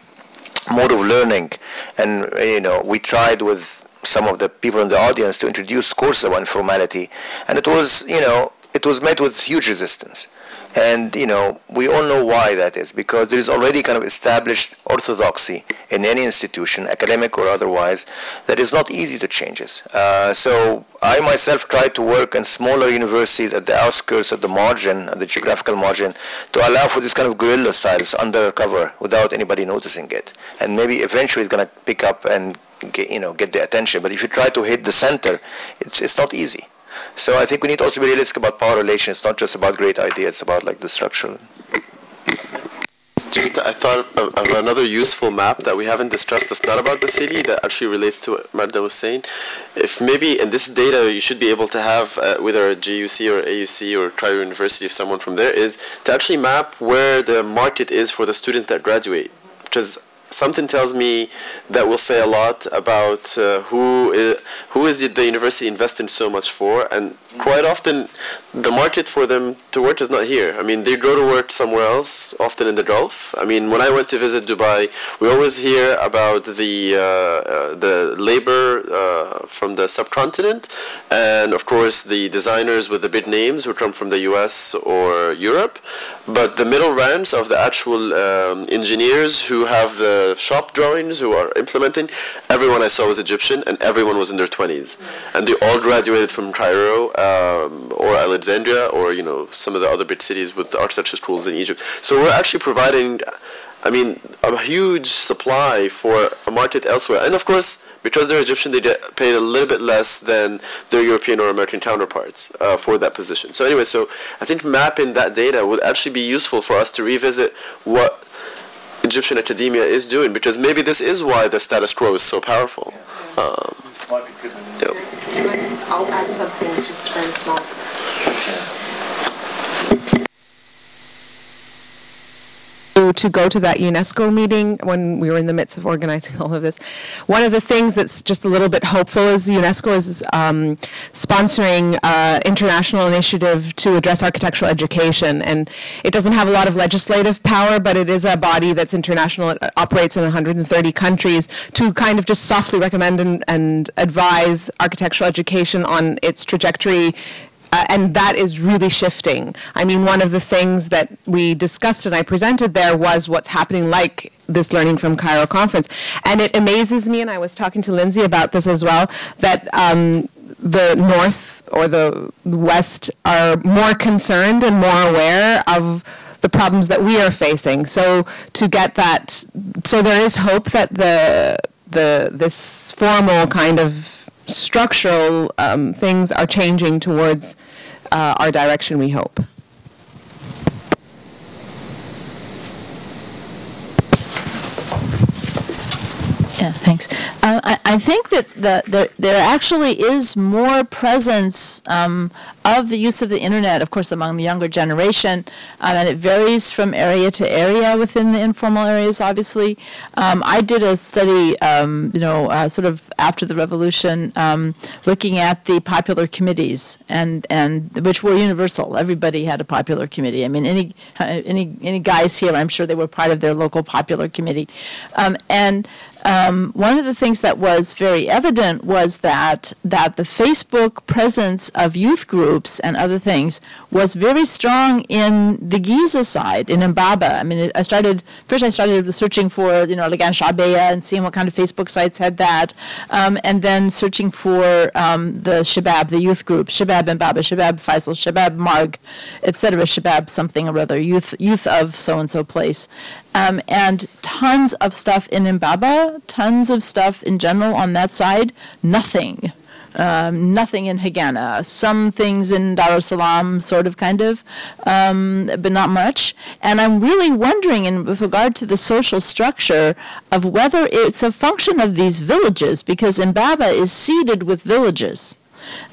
mode of learning. And you know we tried with some of the people in the audience to introduce courses on informality and it was you know it was met with huge resistance. And, you know, we all know why that is, because there is already kind of established orthodoxy in any institution, academic or otherwise, that is not easy to change. Uh, so I myself tried to work in smaller universities at the outskirts of the margin, at the geographical margin, to allow for this kind of guerrilla style, this undercover, without anybody noticing it. And maybe eventually it's going to pick up and get, you know, get the attention. But if you try to hit the center, it's, it's not easy. So I think we need to also be realistic about power relations. It's not just about great ideas; it's about like the structure. Just, I thought of, another useful map that we haven't discussed that's not about the city that actually relates to what Marda was saying. If maybe, and this data you should be able to have uh, whether GUC or AUC or Cairo University, if someone from there is, to actually map where the market is for the students that graduate. Because something tells me that will say a lot about uh, who is, who is it the university investing so much for, and quite often the market for them to work is not here. I mean, they go to work somewhere else, often in the Gulf. I mean, when I went to visit Dubai, we always hear about the uh, uh, the labor uh, from the subcontinent, and of course the designers with the big names who come from the U.S. or Europe. But the middle ranks of the actual um, engineers who have the shop drawings, who are implementing, everyone I saw was Egyptian, and everyone was in their 20s, and they all graduated from Cairo um, or Alexandria or you know some of the other big cities with the architecture schools in Egypt. So we're actually providing, I mean, a huge supply for a market elsewhere, and of course because they're Egyptian, they get paid a little bit less than their European or American counterparts uh, for that position. So anyway, so I think mapping that data would actually be useful for us to revisit what Egyptian academia is doing, because maybe this is why the status quo is so powerful. Um, yep. I'll add something just very small. To go to that UNESCO meeting when we were in the midst of organizing all of this. One of the things that's just a little bit hopeful is UNESCO is um, sponsoring an international initiative to address architectural education. And it doesn't have a lot of legislative power, but it is a body that's international. It operates in 130 countries to kind of just softly recommend and, and advise architectural education on its trajectory uh, and that is really shifting. I mean, one of the things that we discussed and I presented there was what's happening like this Learning from Cairo conference. And it amazes me, and I was talking to Lindsay about this as well, that um, the North or the West are more concerned and more aware of the problems that we are facing. So to get that, so there is hope that the the this formal kind of structural um, things are changing towards uh, our direction, we hope. Yeah, thanks. Uh, I, I, think that the, the, there actually is more presence um, of the use of the internet, of course, among the younger generation, um, and it varies from area to area within the informal areas. Obviously, um, I did a study, um, you know, uh, sort of after the revolution, um, looking at the popular committees, and and which were universal. Everybody had a popular committee. I mean, any uh, any any guys here, I'm sure they were part of their local popular committee, um, and um, one of the things that was very evident was that that the Facebook presence of youth groups and other things was very strong in the Giza side in Imbaba. I mean, I started first. I started searching for you know Lagan Shabeya and seeing what kind of Facebook sites had that, um, and then searching for um, the Shabab, the youth group, Shabab Imbaba, Shabab Faisal, Shabab Marg, etc. Shabab something or other, youth youth of so and so place, um, and tons of stuff in Imbaba, tons of stuff in general on that side, nothing. Um, nothing in Hagana, some things in Dar es Salaam, sort of, kind of, um, but not much. And I'm really wondering, in with regard to the social structure, of whether it's a function of these villages, because Imbaba is seeded with villages.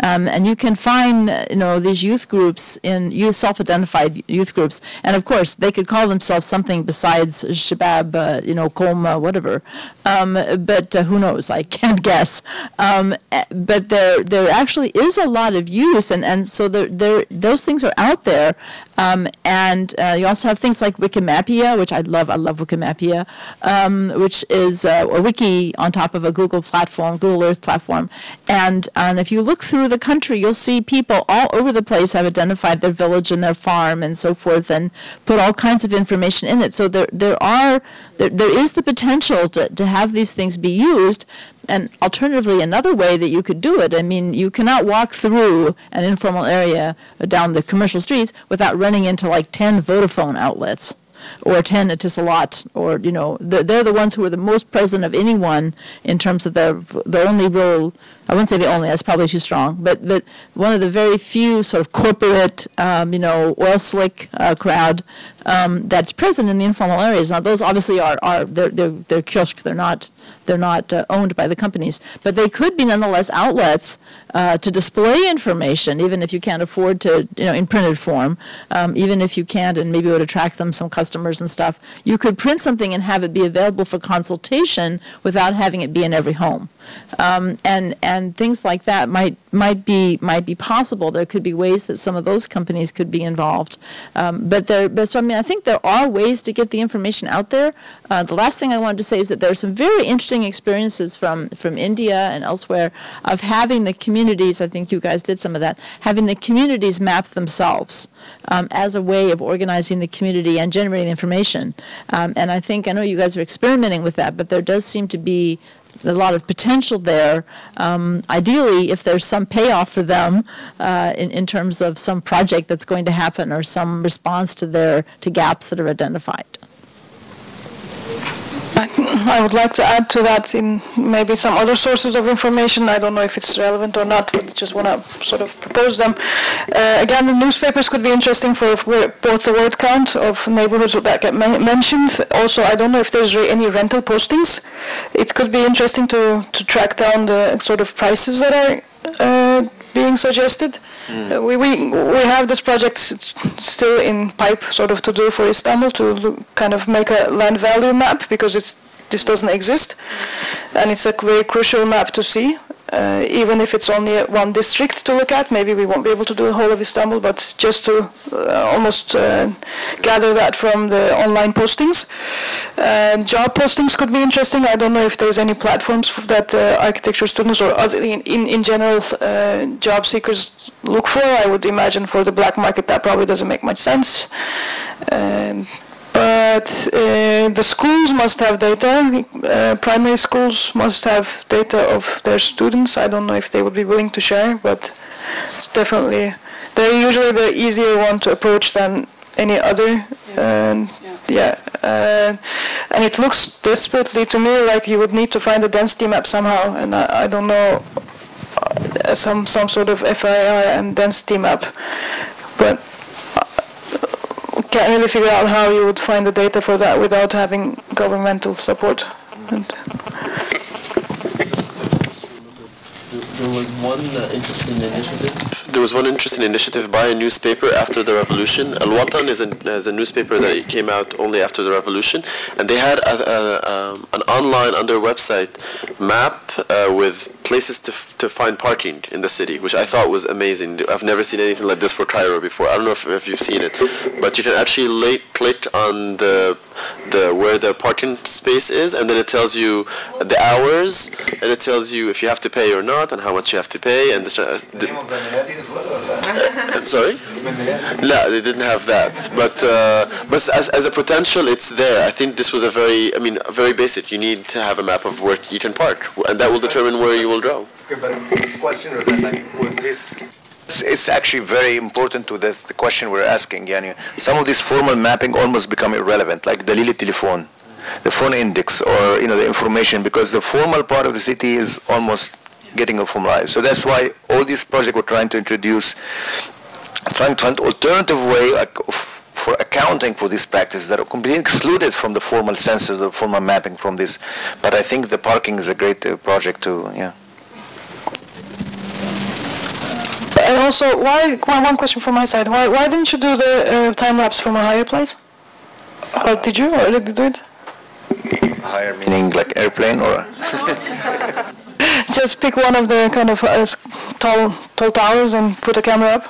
Um, and you can find, uh, you know, these youth groups in self-identified youth groups, and of course they could call themselves something besides Shabab, uh, you know, Koma, whatever. Um, but uh, who knows? I can't guess. Um, eh, but there, there actually is a lot of use, and, and so there, there, those things are out there. Um, and uh, you also have things like Wikimapia, which I love. I love Wikimapia, um, which is uh, a wiki on top of a Google platform, Google Earth platform. And, and if you look through the country, you'll see people all over the place have identified their village and their farm and so forth, and put all kinds of information in it. So there, there are, there, there is the potential to, to have these things be used. And alternatively, another way that you could do it, I mean, you cannot walk through an informal area down the commercial streets without running into like 10 Vodafone outlets. Or 10 Etisalat, or, you know, they're, the ones who are the most present of anyone in terms of the, the only role. I wouldn't say the only, that's probably too strong, but, but one of the very few sort of corporate, um, you know, oil slick uh, crowd um, that's present in the informal areas. Now, those obviously are, are they're, they're, they're kiosks, they're not, they're not uh, owned by the companies, but they could be nonetheless outlets uh, to display information, even if you can't afford to, you know, in printed form, um, even if you can't, and maybe it would attract them some customers and stuff. You could print something and have it be available for consultation without having it be in every home. Um, and and things like that might might be might be possible. There could be ways that some of those companies could be involved. Um, but there, but so I mean, I think there are ways to get the information out there. Uh, the last thing I wanted to say is that there are some very interesting experiences from from India and elsewhere of having the communities. I think you guys did some of that. Having the communities map themselves um, as a way of organizing the community and generating information. Um, and I think I know you guys are experimenting with that, but there does seem to be a lot of potential there. Um, ideally, if there's some payoff for them uh, in, in terms of some project that's going to happen or some response to their to gaps that are identified. I would like to add to that in maybe some other sources of information. I don't know if it's relevant or not, but just want to sort of propose them. Uh, again, the newspapers could be interesting for both the word count of neighborhoods that get mentioned. Also, I don't know if there's any rental postings. It could be interesting to, to track down the sort of prices that are uh, being suggested. Mm. We, we, we have this project still in pipe sort of to do for Istanbul to look, kind of make a land value map because it's, this doesn't exist. And it's a very crucial map to see uh, even if it's only one district to look at. Maybe we won't be able to do the whole of Istanbul, but just to uh, almost uh, gather that from the online postings. job postings could be interesting. I don't know if there's any platforms that uh, architecture students or other, in, in, in general uh, job seekers look for. I would imagine for the black market that probably doesn't make much sense. Um, but uh, the schools must have data. Uh, primary schools must have data of their students. I don't know if they would be willing to share, but it's definitely they're usually the easier one to approach than any other. And yeah, uh, and it looks desperately to me like you would need to find a density map somehow, and I, I don't know uh, some some sort of FIR and density map, but can't really figure out how you would find the data for that without having governmental support. And there was one uh, interesting initiative. There was one interesting initiative by a newspaper after the revolution. Al Watan is a, is a newspaper that came out only after the revolution, and they had a, a, um, an online on their website map uh, with places to, to find parking in the city, which I thought was amazing. I've never seen anything like this for Cairo before. I don't know if, if you've seen it, but you can actually late click on the the where the parking space is, and then it tells you the hours, and it tells you if you have to pay or not, and how much you have to pay. And the, uh, the, I'm sorry. No, they didn't have that, but uh, but as, as a potential, it's there. I think this was a very, I mean, very basic. You need to have a map of where you can park, and that will determine where you will go. Okay, but this question with this it's actually very important to the, the question we're asking. Yani, some of this formal mapping almost become irrelevant, like the Lili telephone, the phone index, or you know the information, because the formal part of the city is almost getting a formalized. So that's why all these projects we're trying to introduce, trying to find alternative way like, for accounting for these practices that are completely excluded from the formal census, the formal mapping from this. But I think the parking is a great uh, project to, yeah. And also, why? One question from my side. Why? Why didn't you do the uh, time lapse from a higher place? Or did you? Or did you do it? Higher meaning like airplane or? Just pick one of the kind of uh, tall tall towers and put a camera up.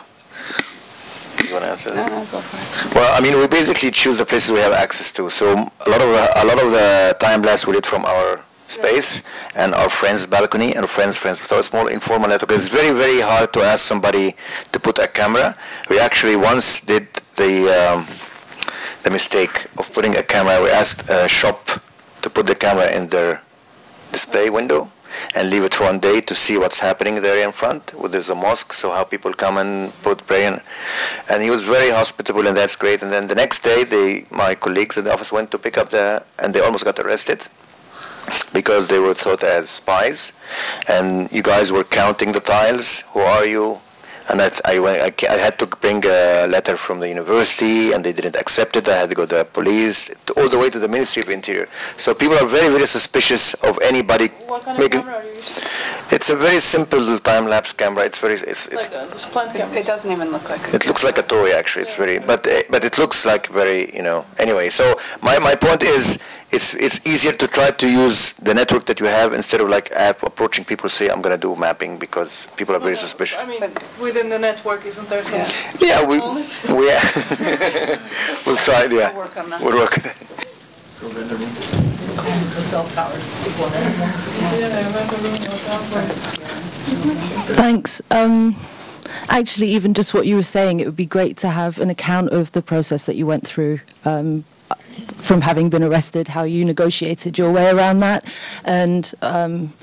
You want to answer that? No, go for it. Well, I mean, we basically choose the places we have access to. So a lot of the, a lot of the time lapse we did from our space and our friend's balcony and friends' friends. So it's informal network. It's very, very hard to ask somebody to put a camera. We actually once did the um, the mistake of putting a camera. We asked a shop to put the camera in their display window, and leave it for one day to see what's happening there in front. Well, there's a mosque, so how people come and put prayer. And he was very hospitable, and that's great. And then the next day, they, my colleagues in the office went to pick up the, and they almost got arrested because they were thought as spies. And you guys were counting the tiles. Who are you? And I, I, went, I, I had to bring a letter from the university, and they didn't accept it. I had to go to the police, to- all the way to the Ministry of Interior. So people are very, very suspicious of anybody What kind making. of camera are you using? It's a very simple time-lapse camera. It's very. It's, it, Like uh, this? It doesn't even look like it. it looks like a toy, actually. It's very, but uh, but it looks like very, you know. Anyway, so my, my point is, it's it's easier to try to use the network that you have instead of like app approaching people say I'm gonna do mapping because people are very suspicious. I mean, within the network, isn't there some? Yeah, we Honest? we we'll try. it, Yeah, We'll work on that. We'll work. on it. The cell towers, Thanks. Um, actually, even just what you were saying, it would be great to have an account of the process that you went through. Um, from having been arrested, how you negotiated your way around that, and um,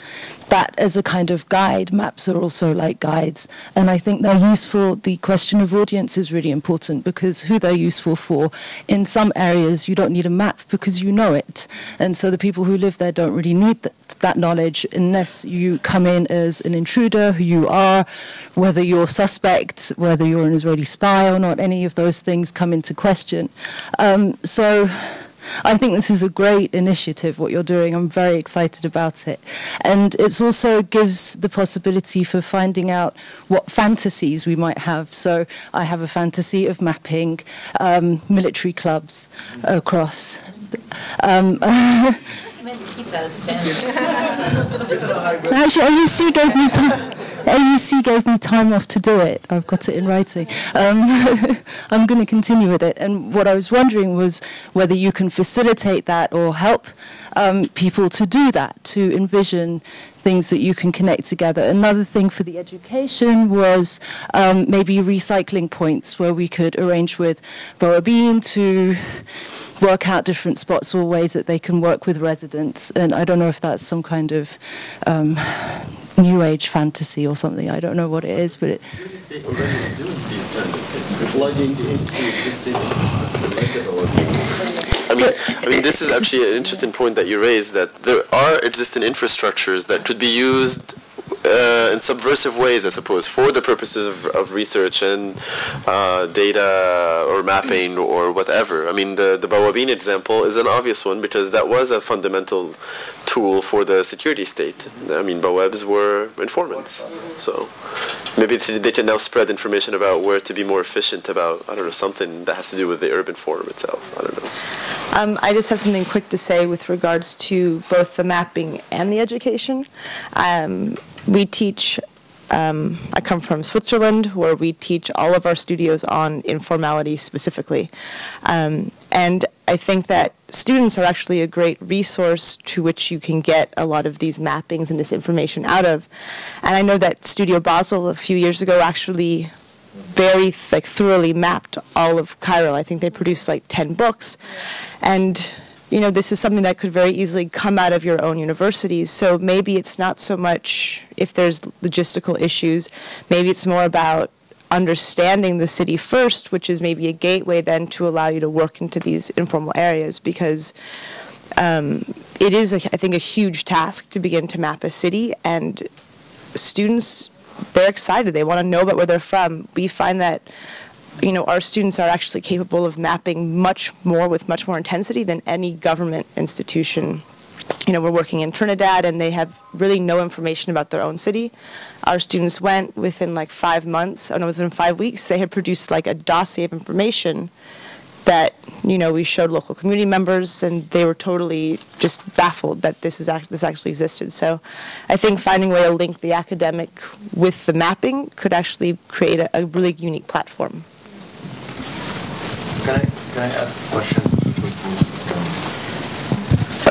that as a kind of guide. Maps are also like guides, and I think they're useful. The question of audience is really important because who they're useful for. In some areas, you don't need a map because you know it, and so the people who live there don't really need that, that knowledge unless you come in as an intruder, who you are, whether you're suspect, whether you're an Israeli spy or not. Any of those things come into question. Um, so. I think this is a great initiative, what you're doing. I'm very excited about it. And it also gives the possibility for finding out what fantasies we might have. So I have a fantasy of mapping um, military clubs across. Um, Actually, AUC gave me time. AUC gave me time off to do it. I've got it in writing. Um, I'm going to continue with it. And what I was wondering was whether you can facilitate that or help um, people to do that, to envision things that you can connect together. Another thing for the education was um, maybe recycling points where we could arrange with Bawabin to work out different spots or ways that they can work with residents. And I don't know if that's some kind of um, new age fantasy or something. I don't know what it is, but it. They already was doing these kind of things, plugging into existing I mean, I mean, this is actually an interesting point that you raised. That there are existing infrastructures that could be used uh, in subversive ways, I suppose, for the purposes of, of research and uh, data or mapping or whatever. I mean, the the Bawabin example is an obvious one because that was a fundamental tool for the security state. I mean, Bawabs were informants, so maybe they can now spread information about where to be more efficient about I don't know something that has to do with the urban forum itself. I don't know. Um, I just have something quick to say with regards to both the mapping and the education. Um, we teach. Um, I come from Switzerland, where we teach all of our studios on informality specifically, um, and I think that students are actually a great resource to which you can get a lot of these mappings and this information out of. And I know that Studio Basel a few years ago actually very like thoroughly mapped all of Cairo. I think they produced like 10 books. And you know, this is something that could very easily come out of your own universities. So maybe it's not so much if there's logistical issues, maybe it's more about understanding the city first, which is maybe a gateway then to allow you to work into these informal areas because um, it is, a, I think, a huge task to begin to map a city, and students they're excited. They want to know about where they're from. We find that you know our students are actually capable of mapping much more with much more intensity than any government institution. You know, we're working in Trinidad and they have really no information about their own city. Our students went within like five months, or no, within five weeks, they had produced like a dossier of information that you know we showed local community members and they were totally just baffled that this is act- this actually existed so i think finding a way to link the academic with the mapping could actually create a, a really unique platform Can I, can I ask a question?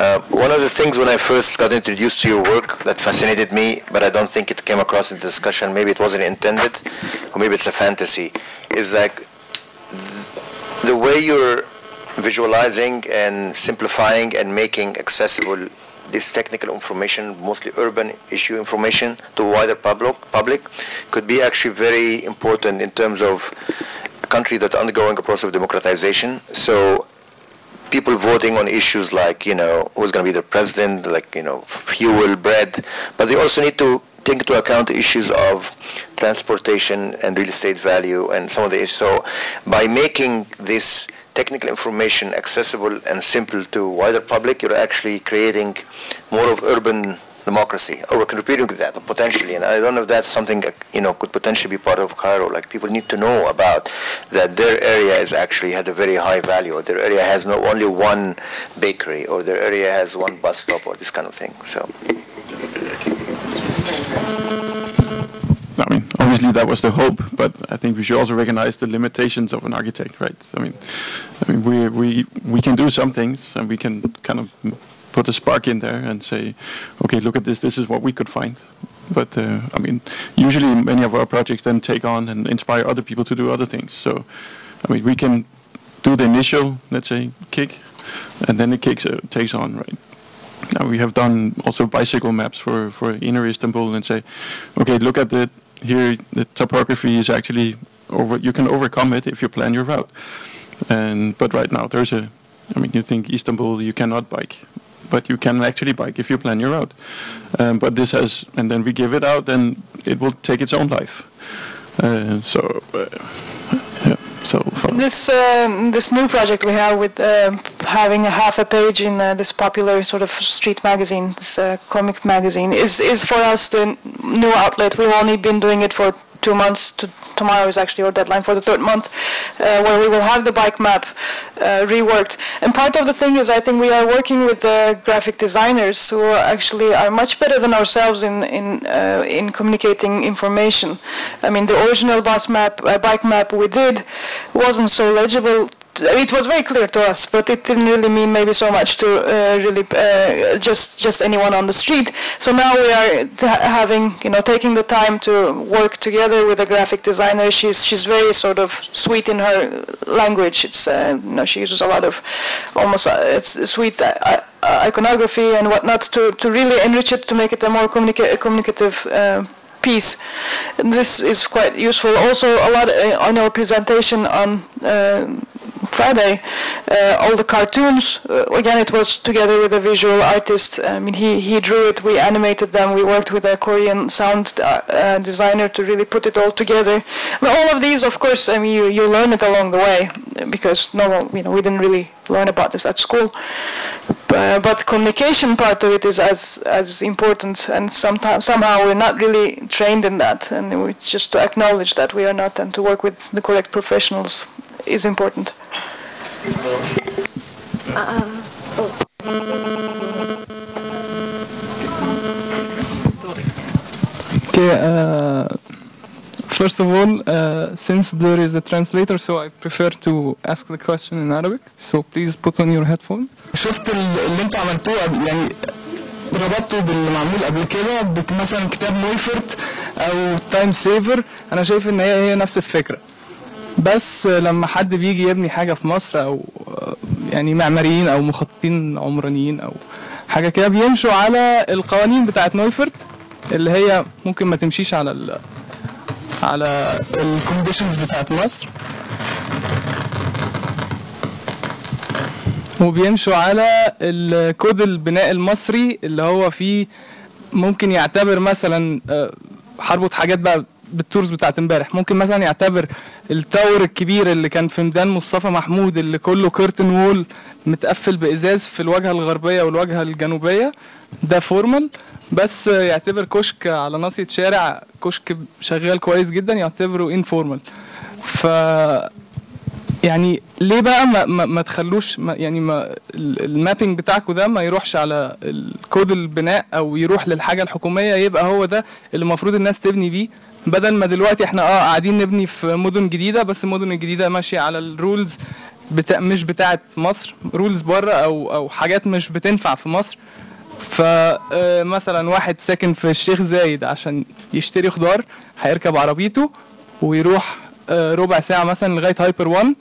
Uh, one of the things when I first got introduced to your work that fascinated me, but I don't think it came across in the discussion, maybe it wasn't intended, or maybe it's a fantasy, is like th- the way you're visualizing and simplifying and making accessible this technical information, mostly urban issue information, to wider public, public could be actually very important in terms of country that's undergoing a process of democratization. So people voting on issues like, you know, who's going to be the president, like, you know, fuel, bread, but they also need to take into account issues of transportation and real estate value and some of the issues. So by making this technical information accessible and simple to wider public, you're actually creating more of urban democracy, or we're contributing to that potentially. And I don't know if that's something you know could potentially be part of Cairo. Like people need to know about that their area is actually had a very high value, or their area has not only one bakery, or their area has one bus stop, or this kind of thing. So. I mean, obviously that was the hope, but I think we should also recognize the limitations of an architect, right? I mean, I mean, we we we can do some things, and we can kind of put a spark in there and say, okay, look at this. This is what we could find. But uh, I mean, usually many of our projects then take on and inspire other people to do other things. So, I mean, we can do the initial, let's say, kick, and then it kicks uh, takes on, right? Now we have done also bicycle maps for, for inner Istanbul and say, okay, look at the here the topography is actually over. You can overcome it if you plan your route. And but right now there's a, I mean, you think Istanbul you cannot bike, but you can actually bike if you plan your route. Um, but this has, and then we give it out, and it will take its own life. Uh, so. Uh, yeah, so for This um, this new project we have with um having a half a page in uh, this popular sort of street magazine, this uh, comic magazine, is is for us the new outlet. We've only been doing it for two months. To, tomorrow is actually our deadline for the third month, uh, where we will have the bike map uh, reworked. And part of the thing is, I think we are working with the graphic designers who are actually are much better than ourselves in in uh, in communicating information. I mean, the original bus map, uh, bike map we did, wasn't so legible it was very clear to us, but it didn't really mean maybe so much to uh, really uh, just just anyone on the street. So now we are having you know taking the time to work together with a graphic designer. She's she's very sort of sweet in her language. It's uh, you know she uses a lot of almost uh, it's sweet. Uh, uh, iconography and whatnot to, to really enrich it to make it a more communica- communicative piece. This is quite useful. Also, a lot on our presentation on uh, Friday, uh, all the cartoons. Uh, again, it was together with a visual artist. I mean, he he drew it. We animated them. We worked with a Korean sound uh, designer to really put it all together. I mean, all of these, of course, I mean, you, you learn it along the way because no you know, we didn't really learn about this at school. But communication part of it is as as important, and sometimes somehow we're not really trained in that, and it's just to acknowledge that we are not, and to work with the correct professionals is important. Okay, uh, first of all, uh, since there is a translator, so I prefer to ask the question in Arabic. So please put on your headphones. شفت ال- اللي انتوا عملتوه قبل يعني ربطته باللي معمول قبل كده بك- مثلا كتاب نويفرت او تايم سيفر انا شايف ان هي هي نفس الفكره بس لما حد بيجي يبني حاجة في مصر أو يعني معماريين أو مخططين عمرانيين أو حاجة كده بيمشوا على القوانين بتاعت نويفرت اللي هي ممكن ما تمشيش على ال على الكونديشنز بتاعت مصر. وبيمشوا على الكود البناء المصري اللي هو فيه ممكن يعتبر مثلا آه، هربط حاجات بقى بالتورز بتاعت امبارح. ممكن مثلا يعتبر التاور الكبير اللي كان في ميدان مصطفى محمود اللي كله كيرتن وول متقفل بإزاز في الواجهة الغربية والواجهة الجنوبية ده فورمال بس يعتبر كشك على ناصية شارع كشك شغال كويس جدا يعتبره انفورمال ف يعني ليه بقى ما, ما, ما تخلوش ما يعني ما ال- المابينج بتاعكم ده ما يروحش على الكود البناء أو يروح للحاجة الحكومية يبقى هو ده اللي المفروض الناس تبني بيه. بدل ما دلوقتي إحنا آه قاعدين نبني في مدن جديدة بس المدن الجديدة ماشية على الرولز بتا مش بتاعه مصر رولز بره أو أو حاجات مش بتنفع في مصر. فمثلا واحد ساكن في الشيخ زايد عشان يشتري خضار هيركب عربيته ويروح آه، ربع ساعة مثلا لغاية هايبر 1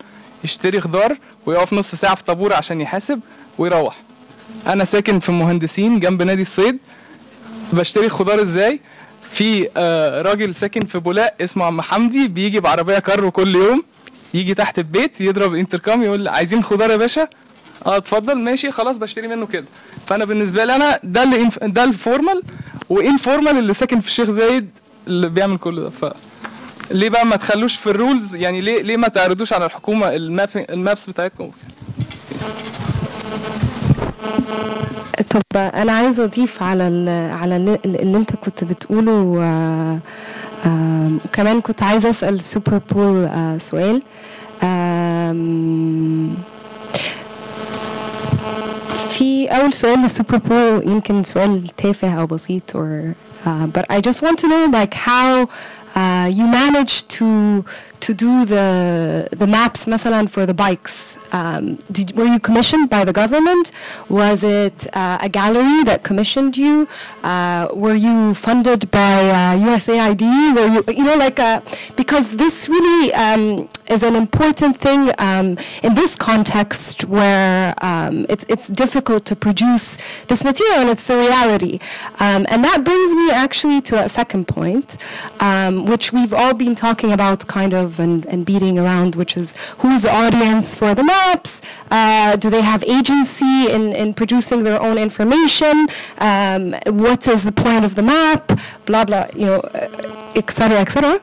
يشتري خضار ويقف نص ساعة في طابور عشان يحاسب ويروح. أنا ساكن في مهندسين جنب نادي الصيد بشتري خضار إزاي؟ في آه، راجل ساكن في بولاق اسمه عم حمدي بيجي بعربية كارو كل يوم يجي تحت البيت يضرب انتركام يقول عايزين خضار يا باشا؟ آه اتفضل ماشي خلاص بشتري منه كده. فأنا بالنسبة لي أنا ده اللي ده الفورمال وانفورمال اللي ساكن في الشيخ زايد اللي بيعمل كل ده. ف ليه بقى ما تخلوش في الرولز يعني ليه ليه ما تعرضوش على الحكومة الماب المابس بتاعتكم؟ طب أنا عايزة أضيف على ال على اللي, أنت كنت بتقوله آم، وكمان كنت عايزة أسأل سوبر بول آه، سؤال. في أول سؤال للسوبر بول يمكن سؤال تافه أو بسيط or uh, but I just want to know like how uh, you managed to to do the the maps مثلا for the bikes. Um, did, were you commissioned by the government? Was it uh, a gallery that commissioned you? Uh, were you funded by uh, USAID were you you know like uh, because this really um, is an important thing um, in this context where um, it's, it's difficult to produce this material and it's the reality. Um, and that brings me actually to a second point, um, which we've all been talking about kind of and, and beating around, which is who's the audience for the Uh, do they have agency in, in producing their own information? Um, what is the point of the map? Blah, blah, you know, uh, et cetera, et cetera.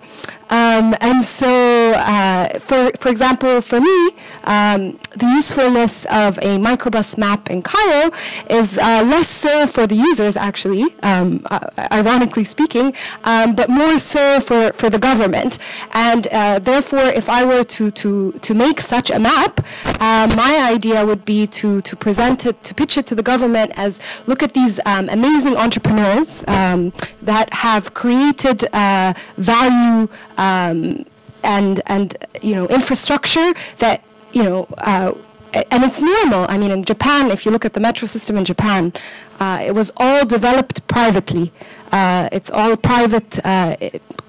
Um, and so, uh, for, for example, for me, um, the usefulness of a microbus map in Cairo is uh, less so for the users, actually, um, uh, ironically speaking, um, but more so for, for the government. And uh, therefore, if I were to, to, to make such a map, uh, my idea would be to, to present it, to pitch it to the government as look at these um, amazing entrepreneurs um, that have created uh, value um, and and you know infrastructure that you know uh, and it's normal. I mean, in Japan, if you look at the metro system in Japan, uh, it was all developed privately. Uh, it's all private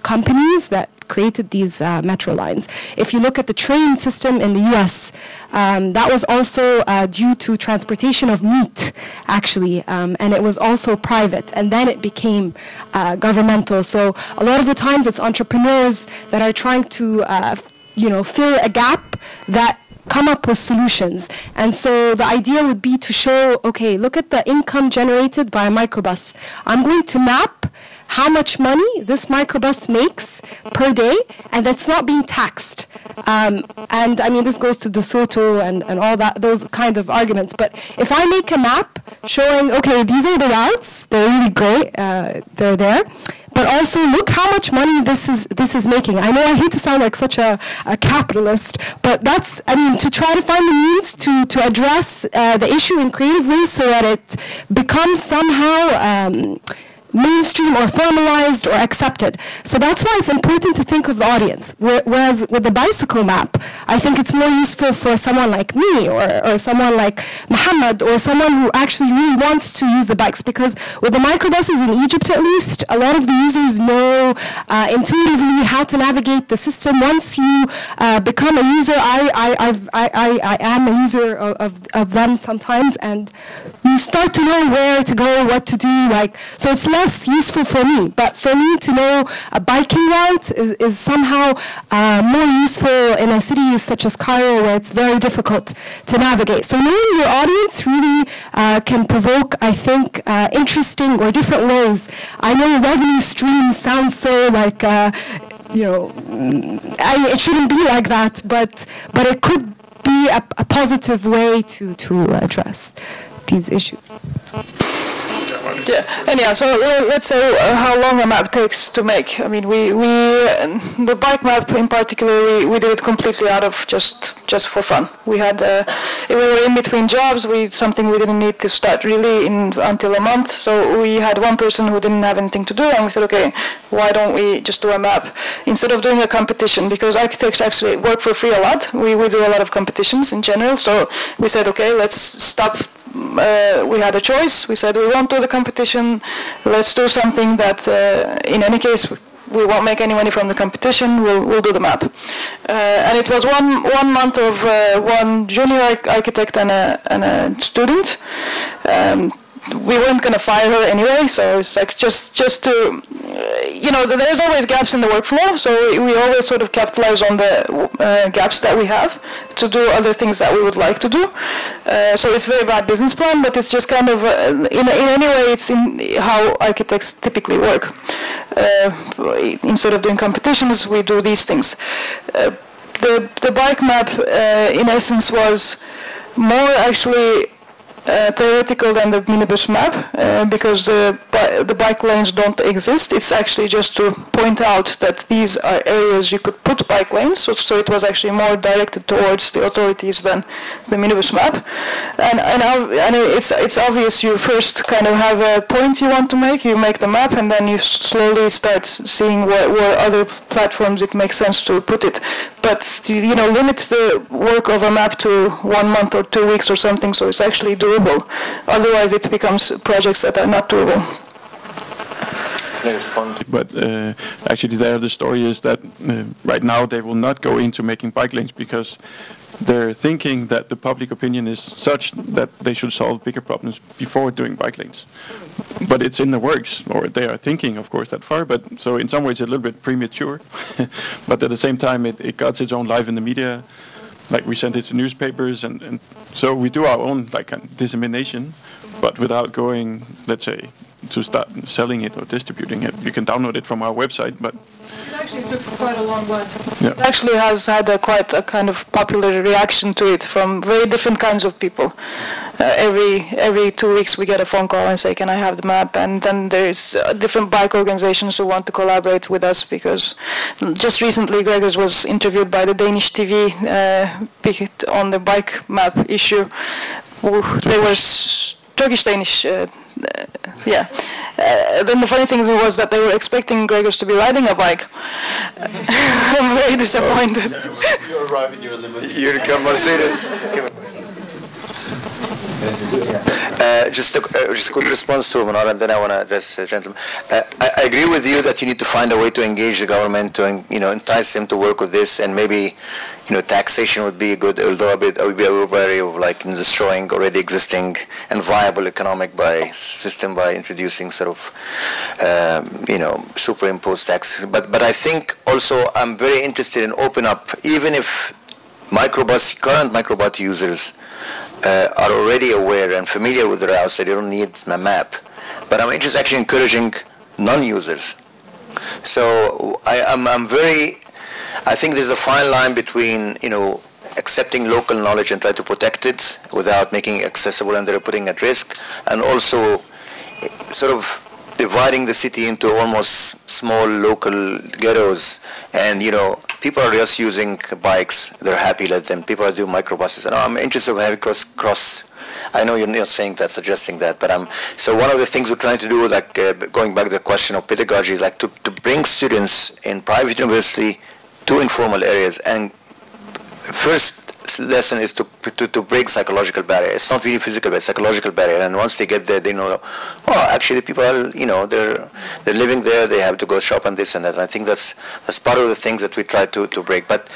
companies that created these uh, metro lines. If you look at the train system in the U.S., um, that was also uh, due to transportation of meat, actually, um, and it was also private, and then it became uh, governmental. So a lot of the times, it's entrepreneurs that are trying to, uh, you know, fill a gap that come up with solutions. And so the idea would be to show, okay, look at the income generated by a microbus. I'm going to map how much money this microbus makes per day, and that's not being taxed. Um, and I mean, this goes to DeSoto and, and all that, those kind of arguments. But if I make a map showing, okay, these are the routes, they're really great, uh, they're there. But also look how much money this is this is making. I know I hate to sound like such a, a capitalist, but that's I mean to try to find the means to to address uh, the issue in creative ways so that it becomes somehow. Um, mainstream or formalized or accepted. So that's why it's important to think of the audience. Whereas with the bicycle map, I think it's more useful for someone like me or, or someone like Muhammad or someone who actually really wants to use the bikes because with the microbuses in Egypt at least, a lot of the users know uh, intuitively how to navigate the system. Once you uh, become a user, I, I, I've, I, I, I am a user of, of, of them sometimes and you start to know where to go, what to do. Like so, it's less useful for me. But for me to know a biking route is, is somehow uh, more useful in a city such as Cairo, where it's very difficult to navigate. So knowing your audience really uh, can provoke, I think, uh, interesting or different ways. I know revenue streams sound so like. Uh, you know, mm, I, it shouldn't be like that, but but it could be a, a positive way to to address these issues. Yeah, anyhow, so let's say uh, how long a map takes to make. I mean, we, we the bike map in particular, we, we did it completely out of just just for fun. We had uh, we were in between jobs. We something we didn't need to start really in until a month. So we had one person who didn't have anything to do, and we said, okay, why don't we just do a map instead of doing a competition? Because architects actually work for free a lot. We we do a lot of competitions in general. So we said, okay, let's stop uh, we had a choice. We said we won't do the competition. Let's do something that, uh, in any case, we won't make any money from the competition. We'll we'll do the map. Uh, and it was one one month of uh, one junior arch- architect and a and a student. Um, we weren't going to fire her anyway, so it's like just just to, you know, there's always gaps in the workflow, so we, we always sort of capitalize on the uh, gaps that we have to do other things that we would like to do. Uh, so it's very bad business plan, but it's just kind of uh, in in any way it's in how architects typically work. Uh, instead of doing competitions, we do these things. Uh, the the bike map, uh, in essence, was more actually uh, theoretical than the minibus map uh, because the the bike lanes don't exist. It's actually just to point out that these are areas you could put bike lanes. So, so it was actually more directed towards the authorities than the minibus map. And and, and it's it's obvious. You first kind of have a point you want to make. You make the map, and then you slowly start seeing where, where other platforms it makes sense to put it. But you know, limit the work of a map to one month or two weeks or something, so it's actually doable. Otherwise, it becomes projects that are not doable. But uh, actually, there the story is that uh, right now they will not go into making bike lanes because they're thinking that the public opinion is such that they should solve bigger problems before doing bike lanes. But it's in the works, or they are thinking, of course, that far. But so in some ways, a little bit premature. but at the same time, it, it got its own life in the media. Like we send it to newspapers, and, and so we do our own like dissemination, but without going, let's say, to start selling it or distributing it. You can download it from our website, but It actually took quite a long while. Yeah. It actually has had a quite a kind of popular reaction to it from very different kinds of people. Uh, every every two weeks we get a phone call and say, "Can I have the map?" And then there's uh, different bike organizations who want to collaborate with us because just recently Gregers was interviewed by the Danish TV uh, on the bike map issue. Who- They were Turkish Danish. Yeah. Uh, then the funny thing was that they were expecting Gregers to be riding a bike. I'm very disappointed. You arrive in your limousine. You come Mercedes. Uh, just a, uh, just a quick response to Manar, and then I want to address the gentleman. Uh, I, I agree with you that you need to find a way to engage the government to, you know, entice them to work with this, and maybe, you know, taxation would be a good, although a bit, it would be a way of like destroying already existing and viable economic by system by introducing sort of, um, you know, superimposed taxes. But but I think also I'm very interested in open up, even if microbus current microbus users uh, are already aware and familiar with the routes, they don't need a map. But I'm interested actually encouraging non-users. So I, I'm, I'm very, I think there's a fine line between, you know, accepting local knowledge and try to protect it without making it accessible and they're putting at risk, and also sort of dividing the city into almost small local ghettos. And you know people are just using bikes. They're happy let them people are doing microbuses. And i'm interested in having cross cross I know you're not saying that, suggesting that, but I'm. so one of the things we're trying to do, like uh, going back to the question of pedagogy, is like to, to bring students in private university to informal areas. And first lesson is to, to, to break psychological barrier. It's not really physical, but psychological barrier. And once they get there, they know, oh, actually, the people are, you know, they're they're living there. They have to go shop and this and that. And I think that's that's part of the things that we try to, to break. But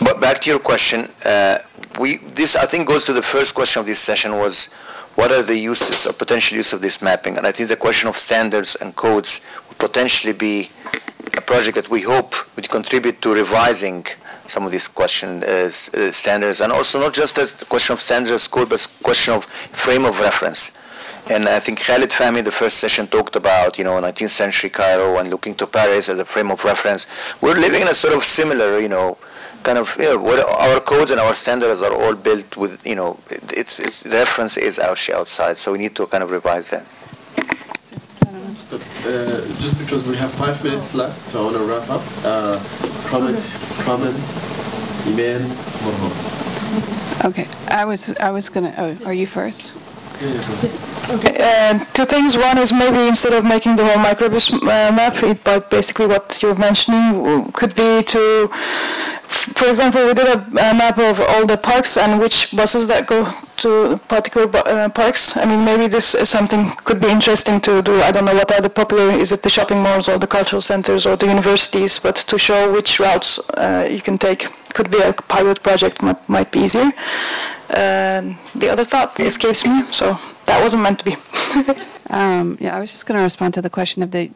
but back to your question, uh, we this I think goes to the first question of this session was, what are the uses or potential use of this mapping? And I think the question of standards and codes would potentially be a project that we hope would contribute to revising some of these question uh, uh, standards, and also not just the question of standards code, but question of frame of reference. And I think Khalid Fahmy, the first session, talked about, you know, 19th century Cairo and looking to Paris as a frame of reference. We're living in a sort of similar, you know, kind of, you know, what our codes and our standards are all built with, you know, it's, it's reference is actually outside, so we need to kind of revise that. But, uh, just because we have five minutes left, so I want to wrap up. Uh, comment, comment, email, Morho. Okay, I was, I was gonna, oh, are you first? Okay, uh, two things. One is maybe instead of making the whole microbus uh, map, it, but basically what you're mentioning could be to, f- for example, we did a, a map of all the parks and which buses that go to particular uh, parks. I mean, maybe this is something could be interesting to do. I don't know what are the popular, is it the shopping malls or the cultural centers or the universities, but to show which routes uh, you can take could be a pilot project, might, might be easier. Um the other thought escapes me, so that wasn't meant to be. Um, yeah, I was just going to respond to the question of the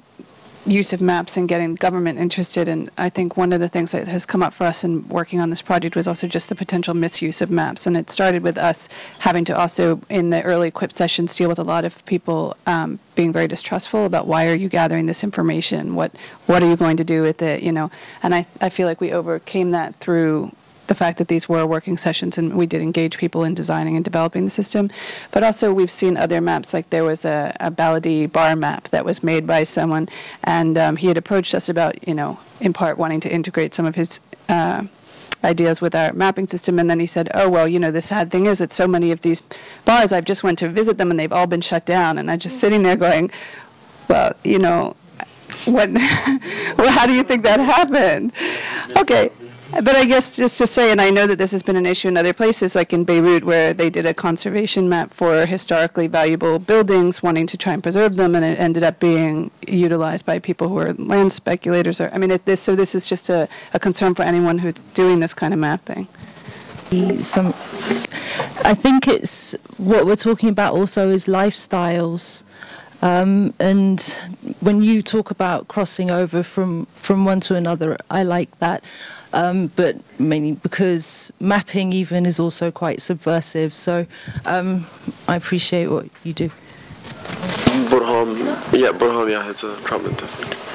use of maps and getting government interested. And I think one of the things that has come up for us in working on this project was also just the potential misuse of maps. And it started with us having to also, in the early equip sessions, deal with a lot of people um, being very distrustful about why are you gathering this information? What what are you going to do with it? You know, and I I feel like we overcame that through the fact that these were working sessions and we did engage people in designing and developing the system. But also, we've seen other maps, like there was a, a Baladi bar map that was made by someone, and um, he had approached us about, you know, in part wanting to integrate some of his. Uh, ideas with our mapping system and then he said oh well you know the sad thing is that so many of these bars i've just went to visit them and they've all been shut down and i'm just sitting there going well you know what well how do you think that happened okay but I guess just to say, and I know that this has been an issue in other places, like in Beirut, where they did a conservation map for historically valuable buildings, wanting to try and preserve them, and it ended up being utilized by people who are land speculators. Or I mean, it, this so this is just a, a concern for anyone who's doing this kind of mapping. some I think it's what we're talking about also is lifestyles. Um, and when you talk about crossing over from, from one to another, I like that. Um, but mainly because mapping even is also quite subversive. So um, I appreciate what you do. Burhan, yeah, Burhan, yeah, it's a comment, I think.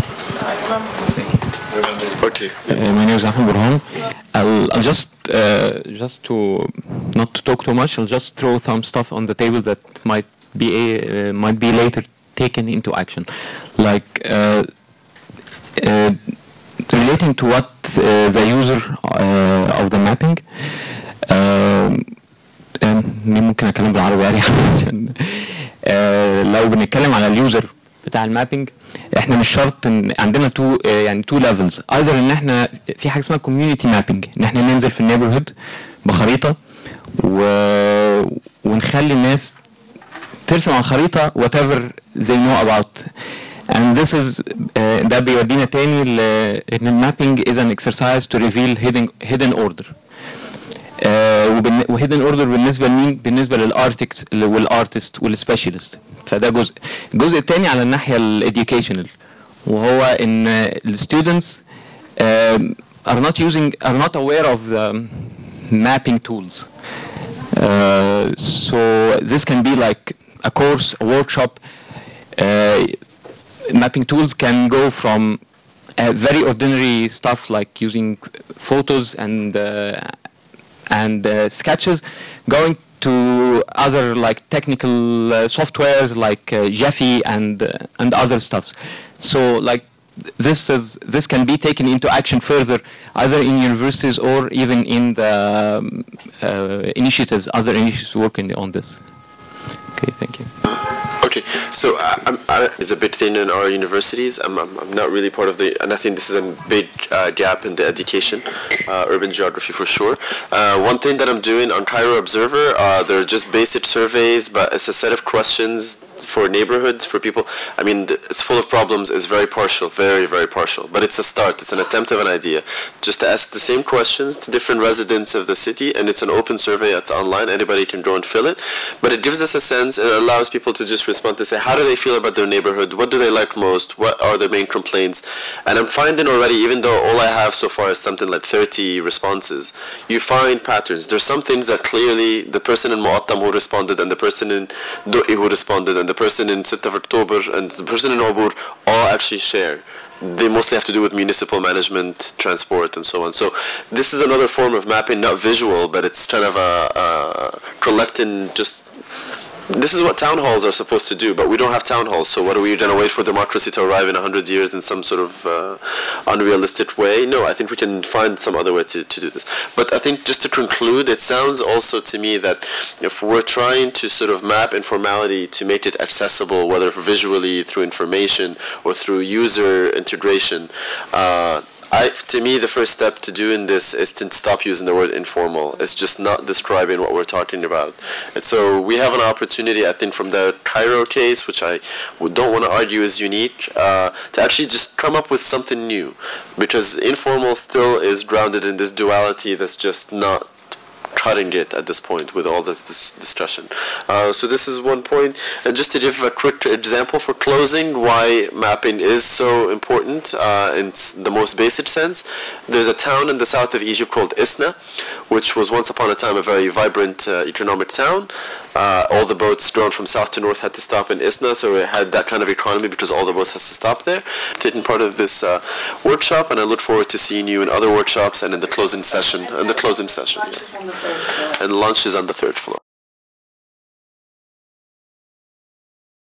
Okay. Uh, my name is Ahmed Burhan. I'll, I'll just uh, just to not to talk too much. I'll just throw some stuff on the table that might be a, uh, might be later taken into action, like uh, uh, relating to what the user uh, of the mapping. Um, آم، ممكن أتكلم بالعربي يعني؟ عشان لو بنتكلم على اليوزر بتاع المابنج إحنا مش شرط إن عندنا تو يعني تو ليفلز ايذر إن إحنا في حاجة اسمها كوميونتي مابنج إن إحنا ننزل في النيبرهود بخريطة و... ونخلي الناس ترسم على الخريطة whatever they know about. and this is uh, ده بيودينا تاني ل... ان المابنج is an exercise to reveal hidden hidden order آه، وبالن- وهيدن اوردر بالنسبه لمين؟ بالنسبه للارتكت والارتست والسبيشالست فده جزء الجزء الثاني على الناحيه الاديوكيشنال وهو ان الستودنتس are not using are not aware of the mapping tools uh, so this can be like a course a workshop uh, mapping tools can go from uh, very ordinary stuff like using photos and uh, and uh, sketches going to other like technical uh, softwares like uh, Jeffy and uh, and other stuffs. So like this is this can be taken into action further either in universities or even in the um, initiatives other initiatives working on this okay thank you Okay, so uh, I'm, I, it's a bit thin in our universities. I'm, I'm, I'm not really part of the, and I think this is a big uh, gap in the education, uh, urban geography for sure. Uh, one thing that I'm doing on Cairo Observer, uh, they're just basic surveys, but it's a set of questions for neighborhoods, for people. I mean, it's full of problems. It's very partial, very, very partial. But it's a start. It's an attempt of an idea. Just to ask the same questions to different residents of the city, and it's an open survey. It's online. Anybody can go and fill it. But it gives us a sense. It allows people to just respond to say, how do they feel about their neighborhood? What do they like most? What are their main complaints? And I'm finding already, even though all I have so far is something like 30 responses, you find patterns. There's some things that clearly the person in Mu'attam who responded, and the person in Du'i who responded, and the person in 6th of October, and the person in Obur all actually share they mostly have to do with municipal management, transport, and so on. So this is another form of mapping, not visual, but it's kind of a, a collecting just. This is what town halls are supposed to do, but we don't have town halls. So what are we going to wait for democracy to arrive in 100 years in some sort of uh, unrealistic way? No, I think we can find some other way to, to do this. But I think just to conclude, it sounds also to me that if we're trying to sort of map informality to make it accessible, whether visually through information or through user integration, uh, I, to me, the first step to doing this is to stop using the word informal. It's just not describing what we're talking about. And so we have an opportunity, I think, from the Cairo case, which I don't want to argue is unique, uh, to actually just come up with something new. Because informal still is grounded in this duality that's just not cutting it at this point with all this, this discussion. Uh, so this is one point. And just to give a quick example for closing, why mapping is so important uh, in the most basic sense. There's a town in the south of Egypt called Isna, which was once upon a time a very vibrant uh, economic town. Uh, all the boats going from south to north had to stop in Isna, so it had that kind of economy because all the boats has to stop there. Taking part of this uh, workshop, and I look forward to seeing you in other workshops and in the closing session. In the closing session, yes. And lunch is on the third floor.